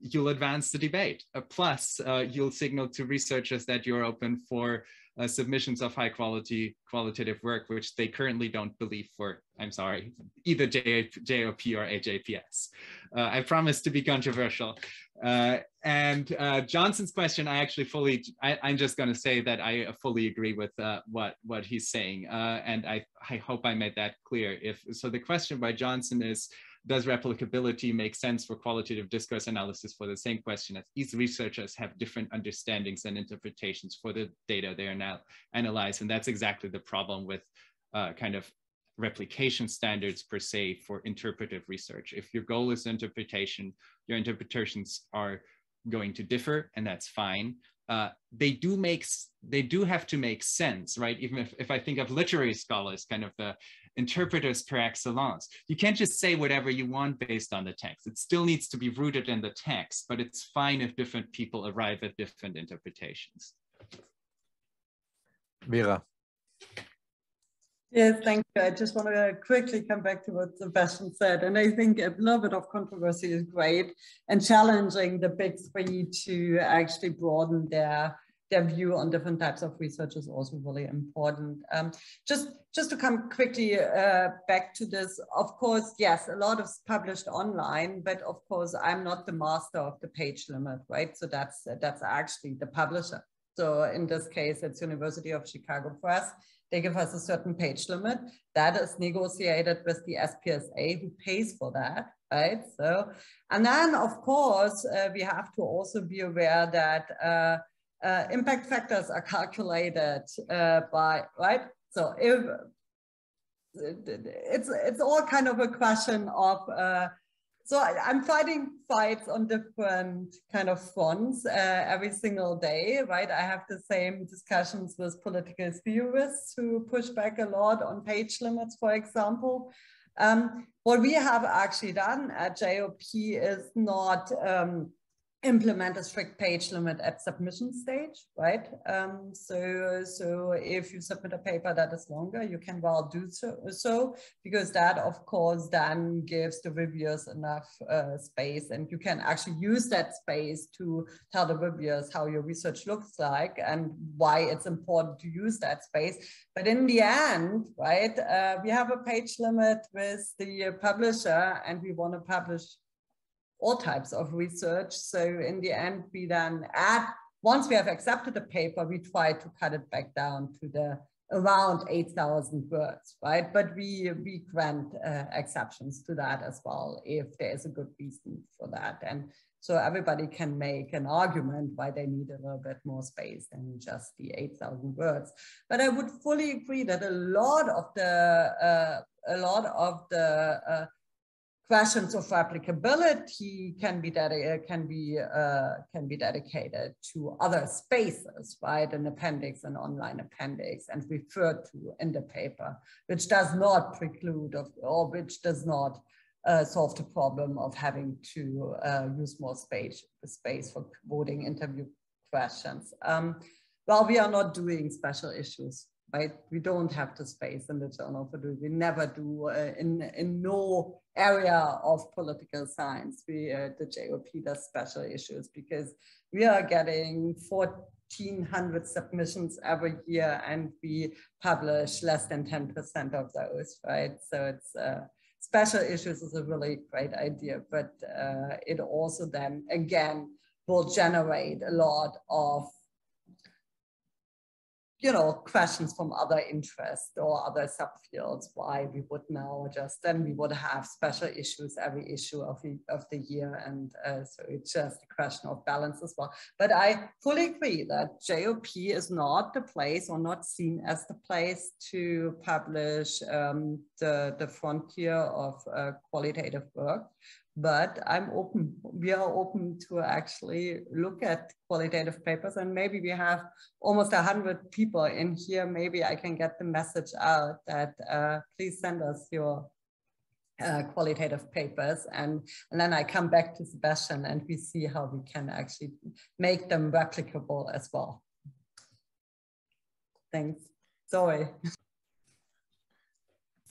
you'll advance the debate. Uh, plus, uh, you'll signal to researchers that you're open for uh, submissions of high quality qualitative work, which they currently don't believe for, I'm sorry, either J JOP or AJPS. Uh, I promise to be controversial. Uh, and uh, Johnson's question, I actually fully, I, am just going to say that I fully agree with uh, what, what he's saying. Uh, and I, I hope I made that clear. If So the question by Johnson is, does replicability make sense for qualitative discourse analysis for the same question as these researchers have different understandings and interpretations for the data they are now analyzed. And that's exactly the problem with uh, kind of replication standards per se for interpretive research. If your goal is interpretation, your interpretations are going to differ and that's fine. Uh, they do make they do have to make sense, right? Even if, if I think of literary scholars, kind of the interpreters per excellence. You can't just say whatever you want based on the text. It still needs to be rooted in the text, but it's fine if different people arrive at different interpretations. Vera. Yes, thank you. I just want to quickly come back to what Sebastian said. And I think a little bit of controversy is great and challenging the big three to actually broaden their their view on different types of research is also really important. Um, just, just to come quickly uh, back to this, of course, yes, a lot is published online, but of course, I'm not the master of the page limit, right? So that's, that's actually the publisher. So in this case, it's University of Chicago Press. They give us a certain page limit that is negotiated with the SPSA who pays for that, right? So, and then of course, uh, we have to also be aware that uh, uh, impact factors are calculated uh, by, right? So if it's, it's all kind of a question of, uh, so I, am fighting fights on different kind of fronts uh, every single day, right? I have the same discussions with political theorists who push back a lot on page limits, for example. Um, what we have actually done at JOP is not um, implement a strict page limit at submission stage, right? Um, so, so if you submit a paper that is longer, you can well do so, so because that, of course, then gives the reviewers enough uh, space and you can actually use that space to tell the reviewers how your research looks like and why it's important to use that space. But in the end, right, uh, we have a page limit with the publisher and we want to publish all types of research. So in the end, we then add, once we have accepted the paper, we try to cut it back down to the around 8,000 words, right? But we, we grant uh, exceptions to that as well, if there's a good reason for that. And so everybody can make an argument why they need a little bit more space than just the 8,000 words. But I would fully agree that a lot of the, uh, a lot of the uh, questions of applicability can be can be uh, can be dedicated to other spaces, right? An appendix, an online appendix, and referred to in the paper, which does not preclude of, or which does not uh, solve the problem of having to uh, use more space space for voting interview questions. Um, well, we are not doing special issues right? We don't have the space in the journal for doing. We never do uh, in in no area of political science. We uh, the JOP does special issues because we are getting 1,400 submissions every year, and we publish less than 10% of those, right? So it's uh, special issues is a really great idea, but uh, it also then again will generate a lot of you know, questions from other interests or other subfields, why we would now just, then we would have special issues every issue of the, of the year. And uh, so it's just a question of balance as well. But I fully agree that JOP is not the place or not seen as the place to publish um, the, the frontier of uh, qualitative work but I'm open. We are open to actually look at qualitative papers and maybe we have almost a hundred people in here. Maybe I can get the message out that uh, please send us your uh, qualitative papers and, and then I come back to Sebastian and we see how we can actually make them replicable as well. Thanks. Sorry.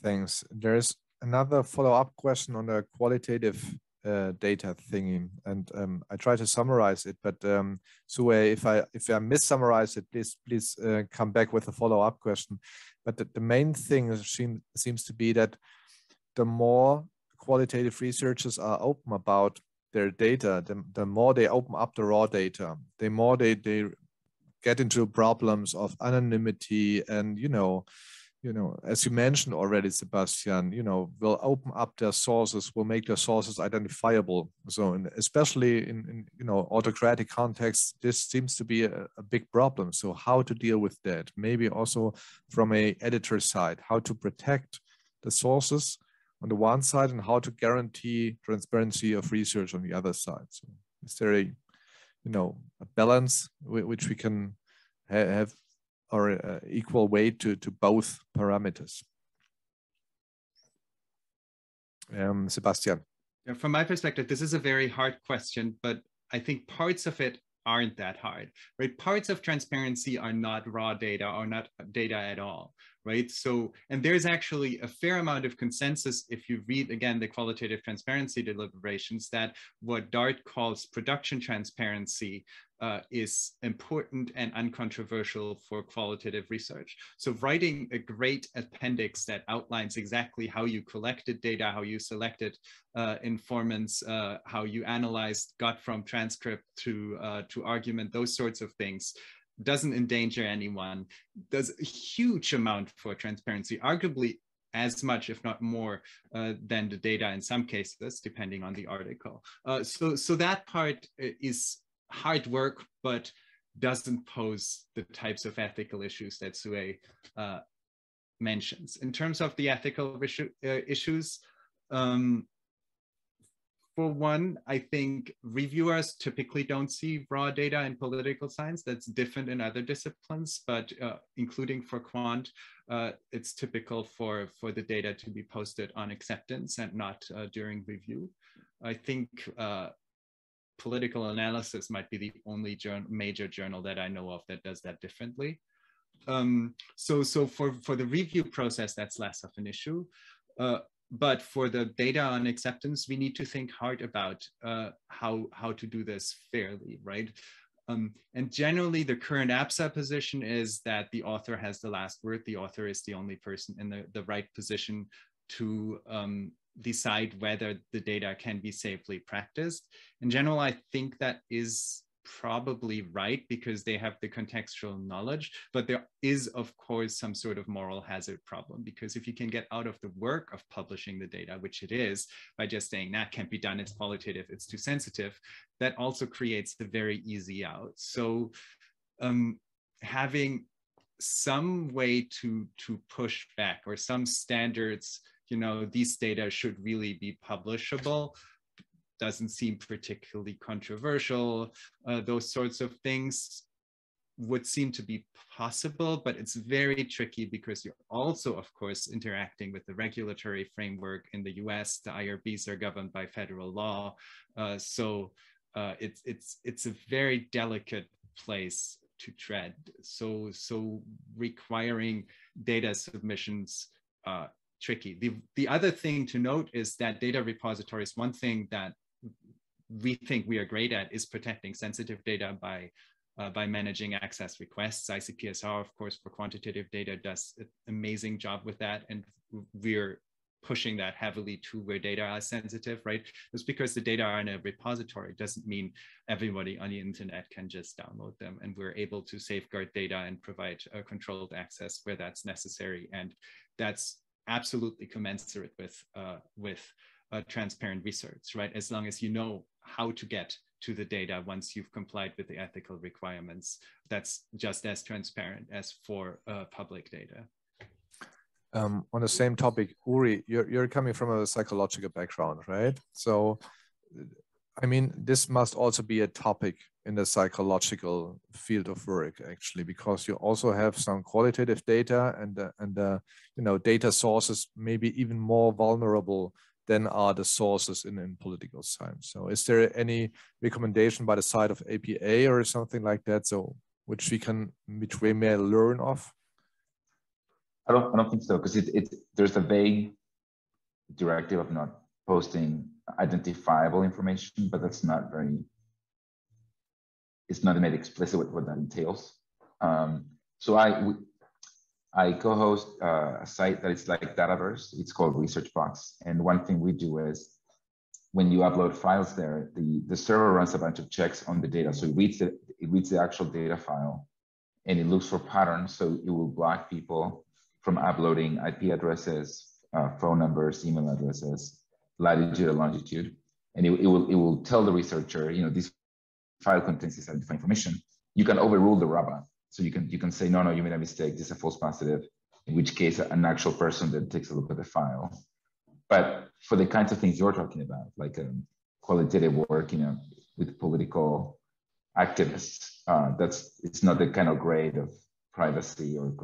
Thanks. There's another follow-up question on the qualitative uh, data thingy, and um, I try to summarize it. But um, Sue, if I if I missummarize it, please please uh, come back with a follow-up question. But the, the main thing seem, seems to be that the more qualitative researchers are open about their data, the, the more they open up the raw data, the more they they get into problems of anonymity and you know you know, as you mentioned already, Sebastian, you know, will open up their sources, will make their sources identifiable. So, especially in, in, you know, autocratic contexts, this seems to be a, a, big problem. So, how to deal with that? Maybe also from a editor side, how to protect the sources on the one side and how to guarantee transparency of research on the other side. So, is there a, you know, a balance which we can ha have or uh, equal weight to, to both parameters. Um, Sebastian. Yeah, from my perspective, this is a very hard question, but I think parts of it aren't that hard, right? Parts of transparency are not raw data or not data at all, right? So, and there's actually a fair amount of consensus if you read again the qualitative transparency deliberations that what DA-RT calls production transparency uh, is important and uncontroversial for qualitative research. So writing a great appendix that outlines exactly how you collected data, how you selected uh, informants, uh, how you analyzed, got from transcript to, uh, to argument, those sorts of things, doesn't endanger anyone, does a huge amount for transparency, arguably as much, if not more, uh, than the data in some cases, depending on the article. Uh, so, so that part uh, is hard work, but doesn't pose the types of ethical issues that Sue uh, mentions. In terms of the ethical issue, uh, issues, um, for one, I think reviewers typically don't see raw data in political science. That's different in other disciplines, but uh, including for quant, uh, it's typical for, for the data to be posted on acceptance and not uh, during review. I think uh, political analysis might be the only major journal that I know of that does that differently. Um, so, so for, for the review process, that's less of an issue. Uh, but for the data on acceptance, we need to think hard about uh, how, how to do this fairly, right? Um, and generally, the current APSA position is that the author has the last word. The author is the only person in the, the right position to um, decide whether the data can be safely practiced. In general, I think that is probably right because they have the contextual knowledge, but there is, of course, some sort of moral hazard problem because if you can get out of the work of publishing the data, which it is, by just saying that can't be done, it's qualitative, it's too sensitive, that also creates the very easy out. So um, having some way to, to push back or some standards, you know, these data should really be publishable doesn't seem particularly controversial. Uh, those sorts of things would seem to be possible, but it's very tricky because you're also, of course, interacting with the regulatory framework in the US. The IRBs are governed by federal law. Uh, so uh, it's, it's, it's a very delicate place to tread. So, so requiring data submissions uh, tricky. The, the other thing to note is that data repositories, one thing that we think we are great at is protecting sensitive data by uh, by managing access requests. ICPSR, of course, for quantitative data does an amazing job with that. And we're pushing that heavily to where data are sensitive, right? Just because the data are in a repository doesn't mean everybody on the internet can just download them. And we're able to safeguard data and provide a controlled access where that's necessary. And that's absolutely commensurate with, uh, with uh, transparent research, right? As long as you know how to get to the data once you've complied with the ethical requirements, that's just as transparent as for uh, public data. Um, on the same topic, Uri, you're, you're coming from a psychological background, right? So, I mean, this must also be a topic in the psychological field of work, actually, because you also have some qualitative data and, uh, and uh, you know, data sources may be even more vulnerable than are the sources in, in political science. So is there any recommendation by the side of APA or something like that? So which we can, which we may learn of? I don't, I don't think so because it, it, there's a vague directive of not posting identifiable information, but that's not very, it's not made explicit what, what that entails. Um, so I, I co-host uh, a site that is like Dataverse. It's called ResearchBox. And one thing we do is when you upload files there, the, the server runs a bunch of checks on the data. So it reads, the, it reads the actual data file and it looks for patterns. So it will block people from uploading IP addresses, uh, phone numbers, email addresses, latitude and longitude. And it, it, will, it will tell the researcher, you know, this file contains this identified information. You can overrule the RABA so you can you can say, no, no, you made a mistake. This is a false positive. In which case, an actual person then takes a look at the file. But for the kinds of things you're talking about, like um, qualitative work, you know, with political activists, uh, that's it's not the kind of grade of privacy or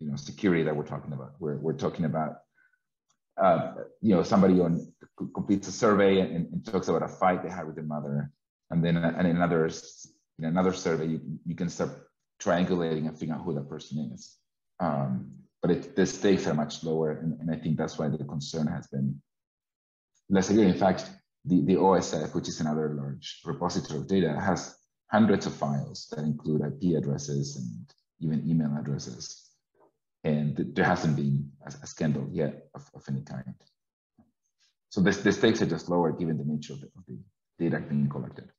you know security that we're talking about. We're we're talking about uh, you know somebody on completes a survey and, and, talks about a fight they had with their mother, and then and another in another survey you, you can start triangulating and figuring out who that person is. Um, but it, the stakes are much lower. And, and I think that's why the concern has been less severe. In fact, the, the OSF, which is another large repository of data, has hundreds of files that include IP addresses and even email addresses. And there hasn't been a, a scandal yet of, of any kind. So the, the stakes are just lower given the nature of the, of the data being collected.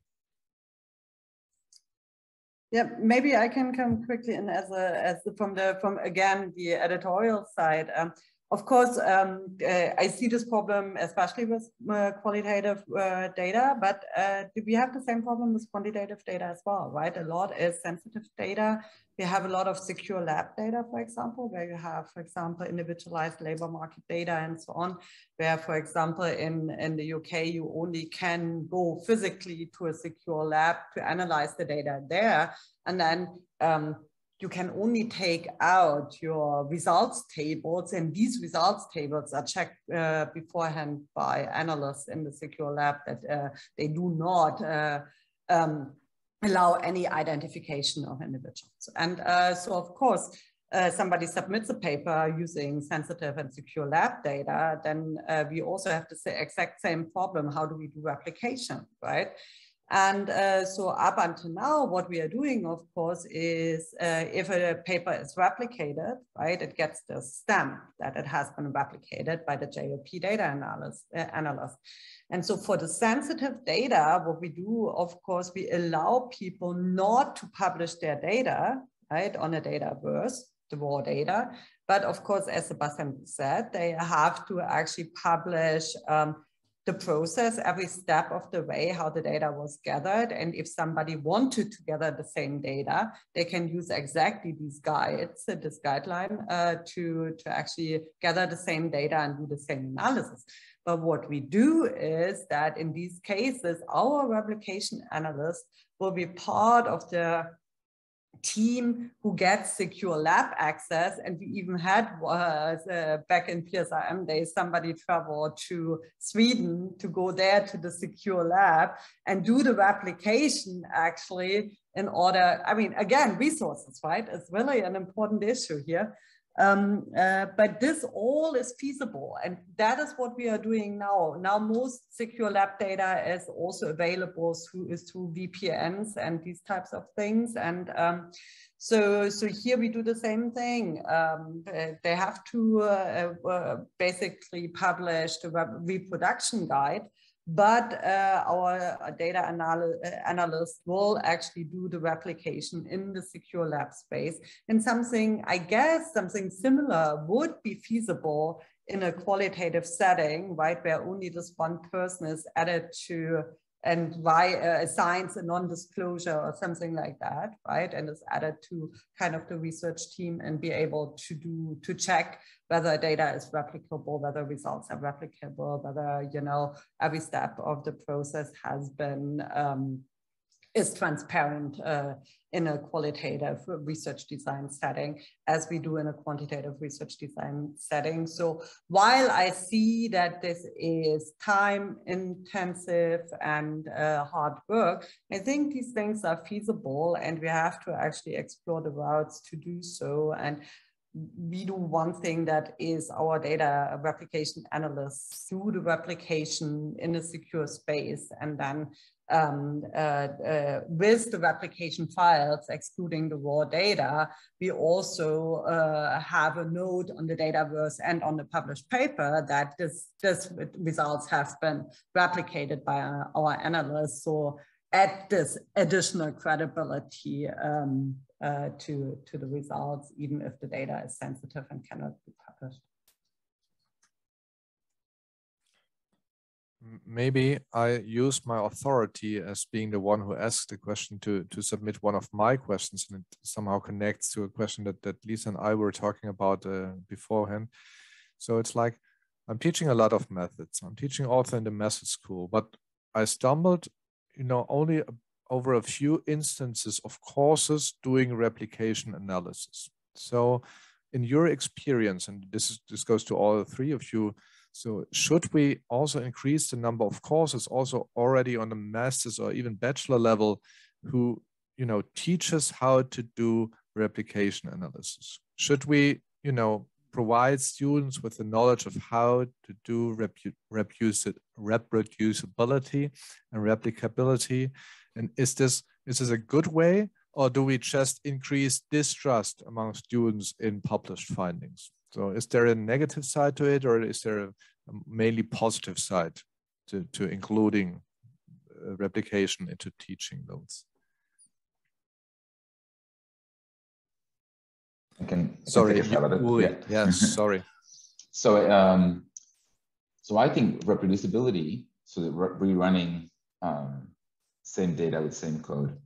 Yeah, maybe I can come quickly in as a as the, from the from again the editorial side. Um, of course, um, uh, I see this problem, especially with uh, qualitative uh, data, but uh, we have the same problem with quantitative data as well, right? A lot is sensitive data. We have a lot of secure lab data, for example, where you have, for example, individualized labor market data and so on, where, for example, in, in the UK, you only can go physically to a secure lab to analyze the data there. And then um, you can only take out your results tables and these results tables are checked uh, beforehand by analysts in the secure lab that uh, they do not uh, um, allow any identification of individuals. And uh, so of course, uh, somebody submits a paper using sensitive and secure lab data, then uh, we also have the exact same problem. How do we do replication, right? And uh, so up until now, what we are doing, of course, is uh, if a paper is replicated, right, it gets the stamp that it has been replicated by the JOP data analyst. Uh, analyst. And so for the sensitive data, what we do, of course, we allow people not to publish their data, right, on a Dataverse, the raw data. But of course, as Sebastian said, they have to actually publish um, the process, every step of the way, how the data was gathered. And if somebody wanted to gather the same data, they can use exactly these guides, uh, this guideline uh, to, to actually gather the same data and do the same analysis. But what we do is that in these cases, our replication analyst will be part of the team who gets secure lab access. And we even had uh, back in PSRM days, somebody traveled to Sweden to go there to the secure lab and do the replication actually in order, I mean, again, resources, right? It's really an important issue here. Um, uh, but this all is feasible, and that is what we are doing now. Now, most secure lab data is also available through is through VPNs and these types of things. And um, so, so here we do the same thing. Um, they have to uh, uh, basically publish the reproduction guide but uh, our data anal analyst will actually do the replication in the secure lab space. And something, I guess, something similar would be feasible in a qualitative setting, right, where only this one person is added to and why uh, assigns a non-disclosure or something like that, right? And is added to kind of the research team and be able to do to check whether data is replicable, whether results are replicable, whether you know every step of the process has been um, is transparent uh, in a qualitative research design setting as we do in a quantitative research design setting. So while I see that this is time intensive and uh, hard work, I think these things are feasible and we have to actually explore the routes to do so. And we do one thing that is our data replication analysts do the replication in a secure space and then um, uh, uh, with the replication files, excluding the raw data, we also uh, have a note on the Dataverse and on the published paper that this, this results have been replicated by our analysts. So add this additional credibility um, uh, to, to the results, even if the data is sensitive and cannot be published. maybe I use my authority as being the one who asked the question to to submit one of my questions, and it somehow connects to a question that that Lisa and I were talking about uh, beforehand. So it's like I'm teaching a lot of methods. I'm teaching also in the method school, but I stumbled, you know, only over a few instances of courses doing replication analysis. So, in your experience, and this is this goes to all three of you so should we also increase the number of courses also already on the master's or even bachelor level who, you know, teach us how to do replication analysis? Should we you know, provide students with the knowledge of how to do reproducibility and replicability? And is this is this a good way, or do we just increase distrust among students in published findings? So is there a negative side to it, or is there a, mainly positive side to, to including uh, replication into teaching notes? I can. I sorry, yeah. yeah sorry. So, um, so I think reproducibility, so that rerunning um, same data with same code.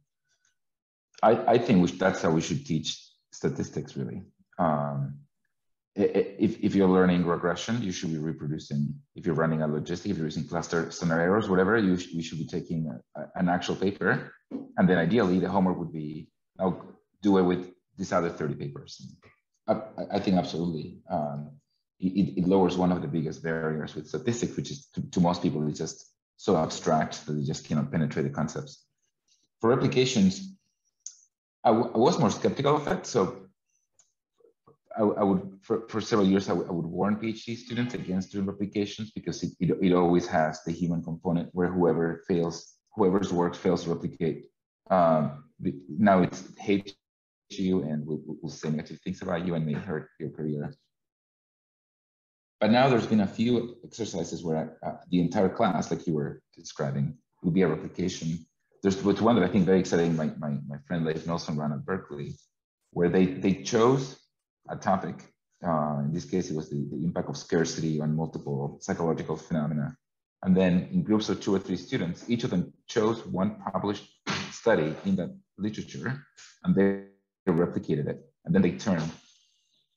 I, I think that's how we should teach statistics really. Um, if, if you're learning regression, you should be reproducing. If you're running a logistic, if you're using cluster scenarios, whatever, you, sh you should be taking a, a, an actual paper. And then ideally the homework would be, do it with these other 30 papers. I, I think absolutely. Um, it, it, lowers one of the biggest barriers with statistics, which is to, to most people, it's just so abstract that they just cannot penetrate the concepts. For replications, I, was more skeptical of it. So I, would, for, for several years, I, would warn PhD students against doing replications because it, it, it, always has the human component where whoever fails, whoever's work fails to replicate. Um, now it's hate you and will, will say negative things about you and may hurt your career. But now there's been a few exercises where uh, the entire class, like you were describing, would be a replication. There's one that I think very exciting. My, my, my friend Leif Nelson ran at Berkeley, where they, they chose a topic. Uh, in this case, it was the, the impact of scarcity on multiple psychological phenomena. And then in groups of two or three students, each of them chose one published study in that literature, and they replicated it. And then they turned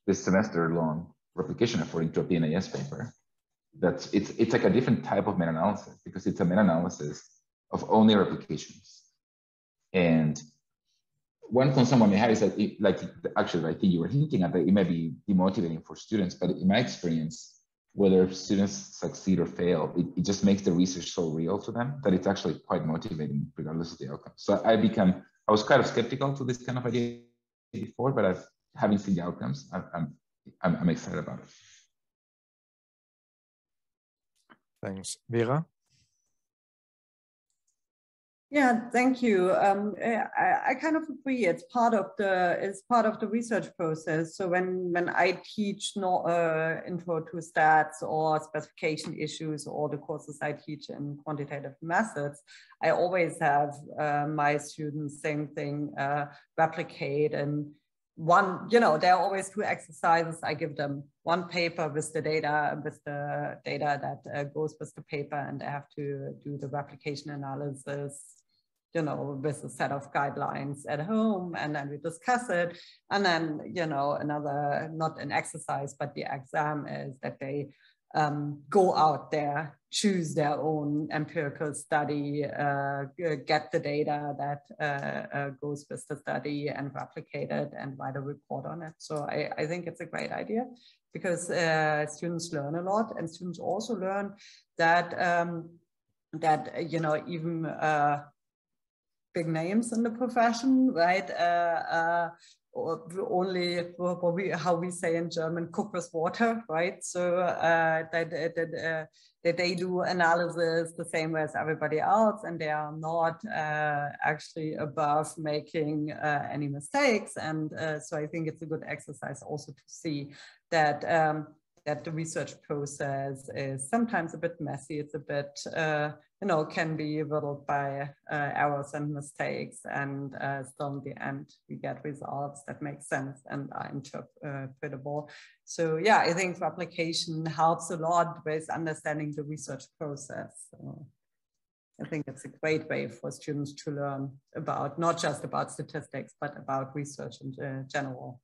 this semester long replication according to a PNAS paper. That's it's it's like a different type of meta-analysis because it's a meta-analysis of only replications. And one concern one may have is that, it, like, actually, I think you were hinting at that it may be demotivating for students, but in my experience, whether students succeed or fail, it, it just makes the research so real to them that it's actually quite motivating regardless of the outcome. So I become, I was kind of skeptical to this kind of idea before, but I've, having seen the outcomes, I'm, I'm, I'm excited about it. Thanks. Vera? Yeah, thank you. Um, I, I, kind of agree. It's part of the it's part of the research process. So when when I teach no, uh, intro to stats or specification issues or the courses I teach in quantitative methods, I always have uh, my students same thing uh, replicate and one, you know, there are always two exercises. I give them one paper with the data, with the data that uh, goes with the paper, and they have to do the replication analysis, you know, with a set of guidelines at home, and then we discuss it. And then, you know, another, not an exercise, but the exam is that they um, go out there, choose their own empirical study, uh, get the data that uh, uh, goes with the study and replicate it and write a report on it. So I, I think it's a great idea because uh, students learn a lot and students also learn that, um, that you know, even uh, big names in the profession, right? Uh, only what we, how we say in German, cook with water, right? So uh, that, that, uh, that they do analysis the same way as everybody else, and they are not uh, actually above making uh, any mistakes. And uh, so I think it's a good exercise also to see that um, that the research process is sometimes a bit messy. It's a bit, uh, you know, can be riddled by uh, errors and mistakes. And uh, still in the end, we get results that make sense and are interpretable. So yeah, I think replication helps a lot with understanding the research process. So I think it's a great way for students to learn about, not just about statistics, but about research in uh, general.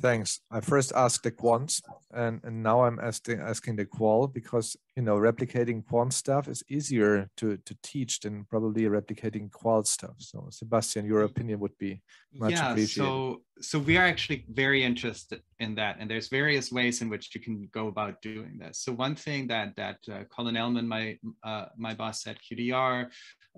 Thanks. I first asked the quants and, and now I'm asking asking the qual because you know replicating quant stuff is easier to, to teach than probably replicating qual stuff. So Sebastian, your opinion would be much yeah, appreciated. So so we are actually very interested in that and there's various ways in which you can go about doing this. So one thing that that uh, Colin Elman, my uh, my boss at QDR,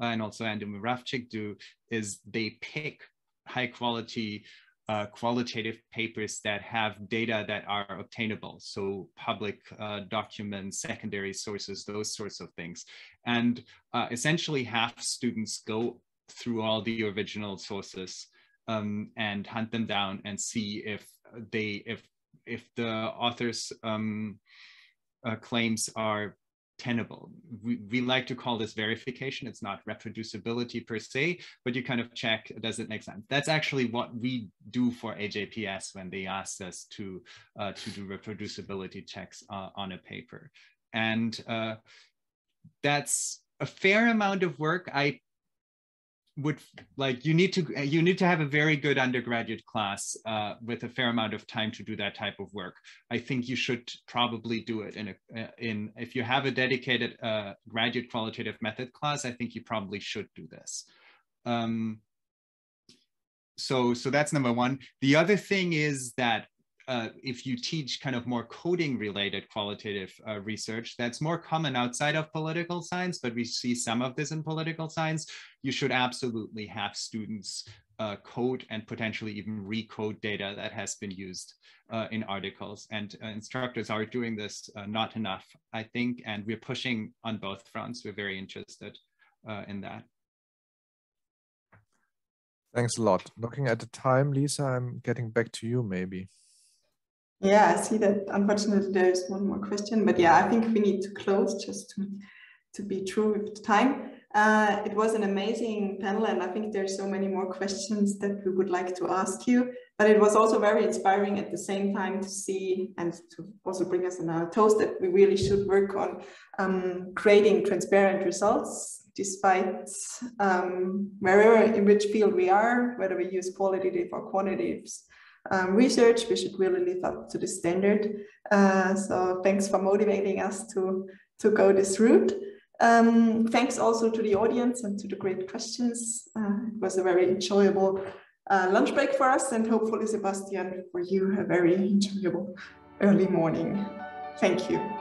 uh, and also Andrew Moravcsik do is they pick high quality uh, qualitative papers that have data that are obtainable. So public uh, documents, secondary sources, those sorts of things. And uh, essentially half students go through all the original sources um, and hunt them down and see if they, if, if the author's um, uh, claims are tenable. We, we like to call this verification. It's not reproducibility per se, but you kind of check, does it make sense? That's actually what we do for AJPS when they ask us to, uh, to do reproducibility checks uh, on a paper. And uh, that's a fair amount of work. I would like you need to you need to have a very good undergraduate class uh, with a fair amount of time to do that type of work. I think you should probably do it in a in if you have a dedicated uh, graduate qualitative method class. I think you probably should do this. Um, so so that's number one. The other thing is that uh, if you teach kind of more coding related qualitative uh, research, that's more common outside of political science, but we see some of this in political science, you should absolutely have students uh, code and potentially even recode data that has been used uh, in articles. And uh, instructors are doing this uh, not enough, I think, and we're pushing on both fronts. We're very interested in that. Thanks a lot. Looking at the time, Lisa, I'm getting back to you maybe. Yeah, I see that. Unfortunately, there is one more question, but yeah, I think we need to close just to, to be true with the time. Uh, it was an amazing panel, and I think there's so many more questions that we would like to ask you. But it was also very inspiring at the same time to see and to also bring us our toast that we really should work on um, creating transparent results, despite um, wherever in which field we are, whether we use qualitative or quantitative um, research. We should really live up to the standard. Uh, so thanks for motivating us to, to go this route. Um, thanks also to the audience and to the great questions. Uh, it was a very enjoyable uh, lunch break for us and hopefully Sebastian, for you, a very enjoyable early morning. Thank you.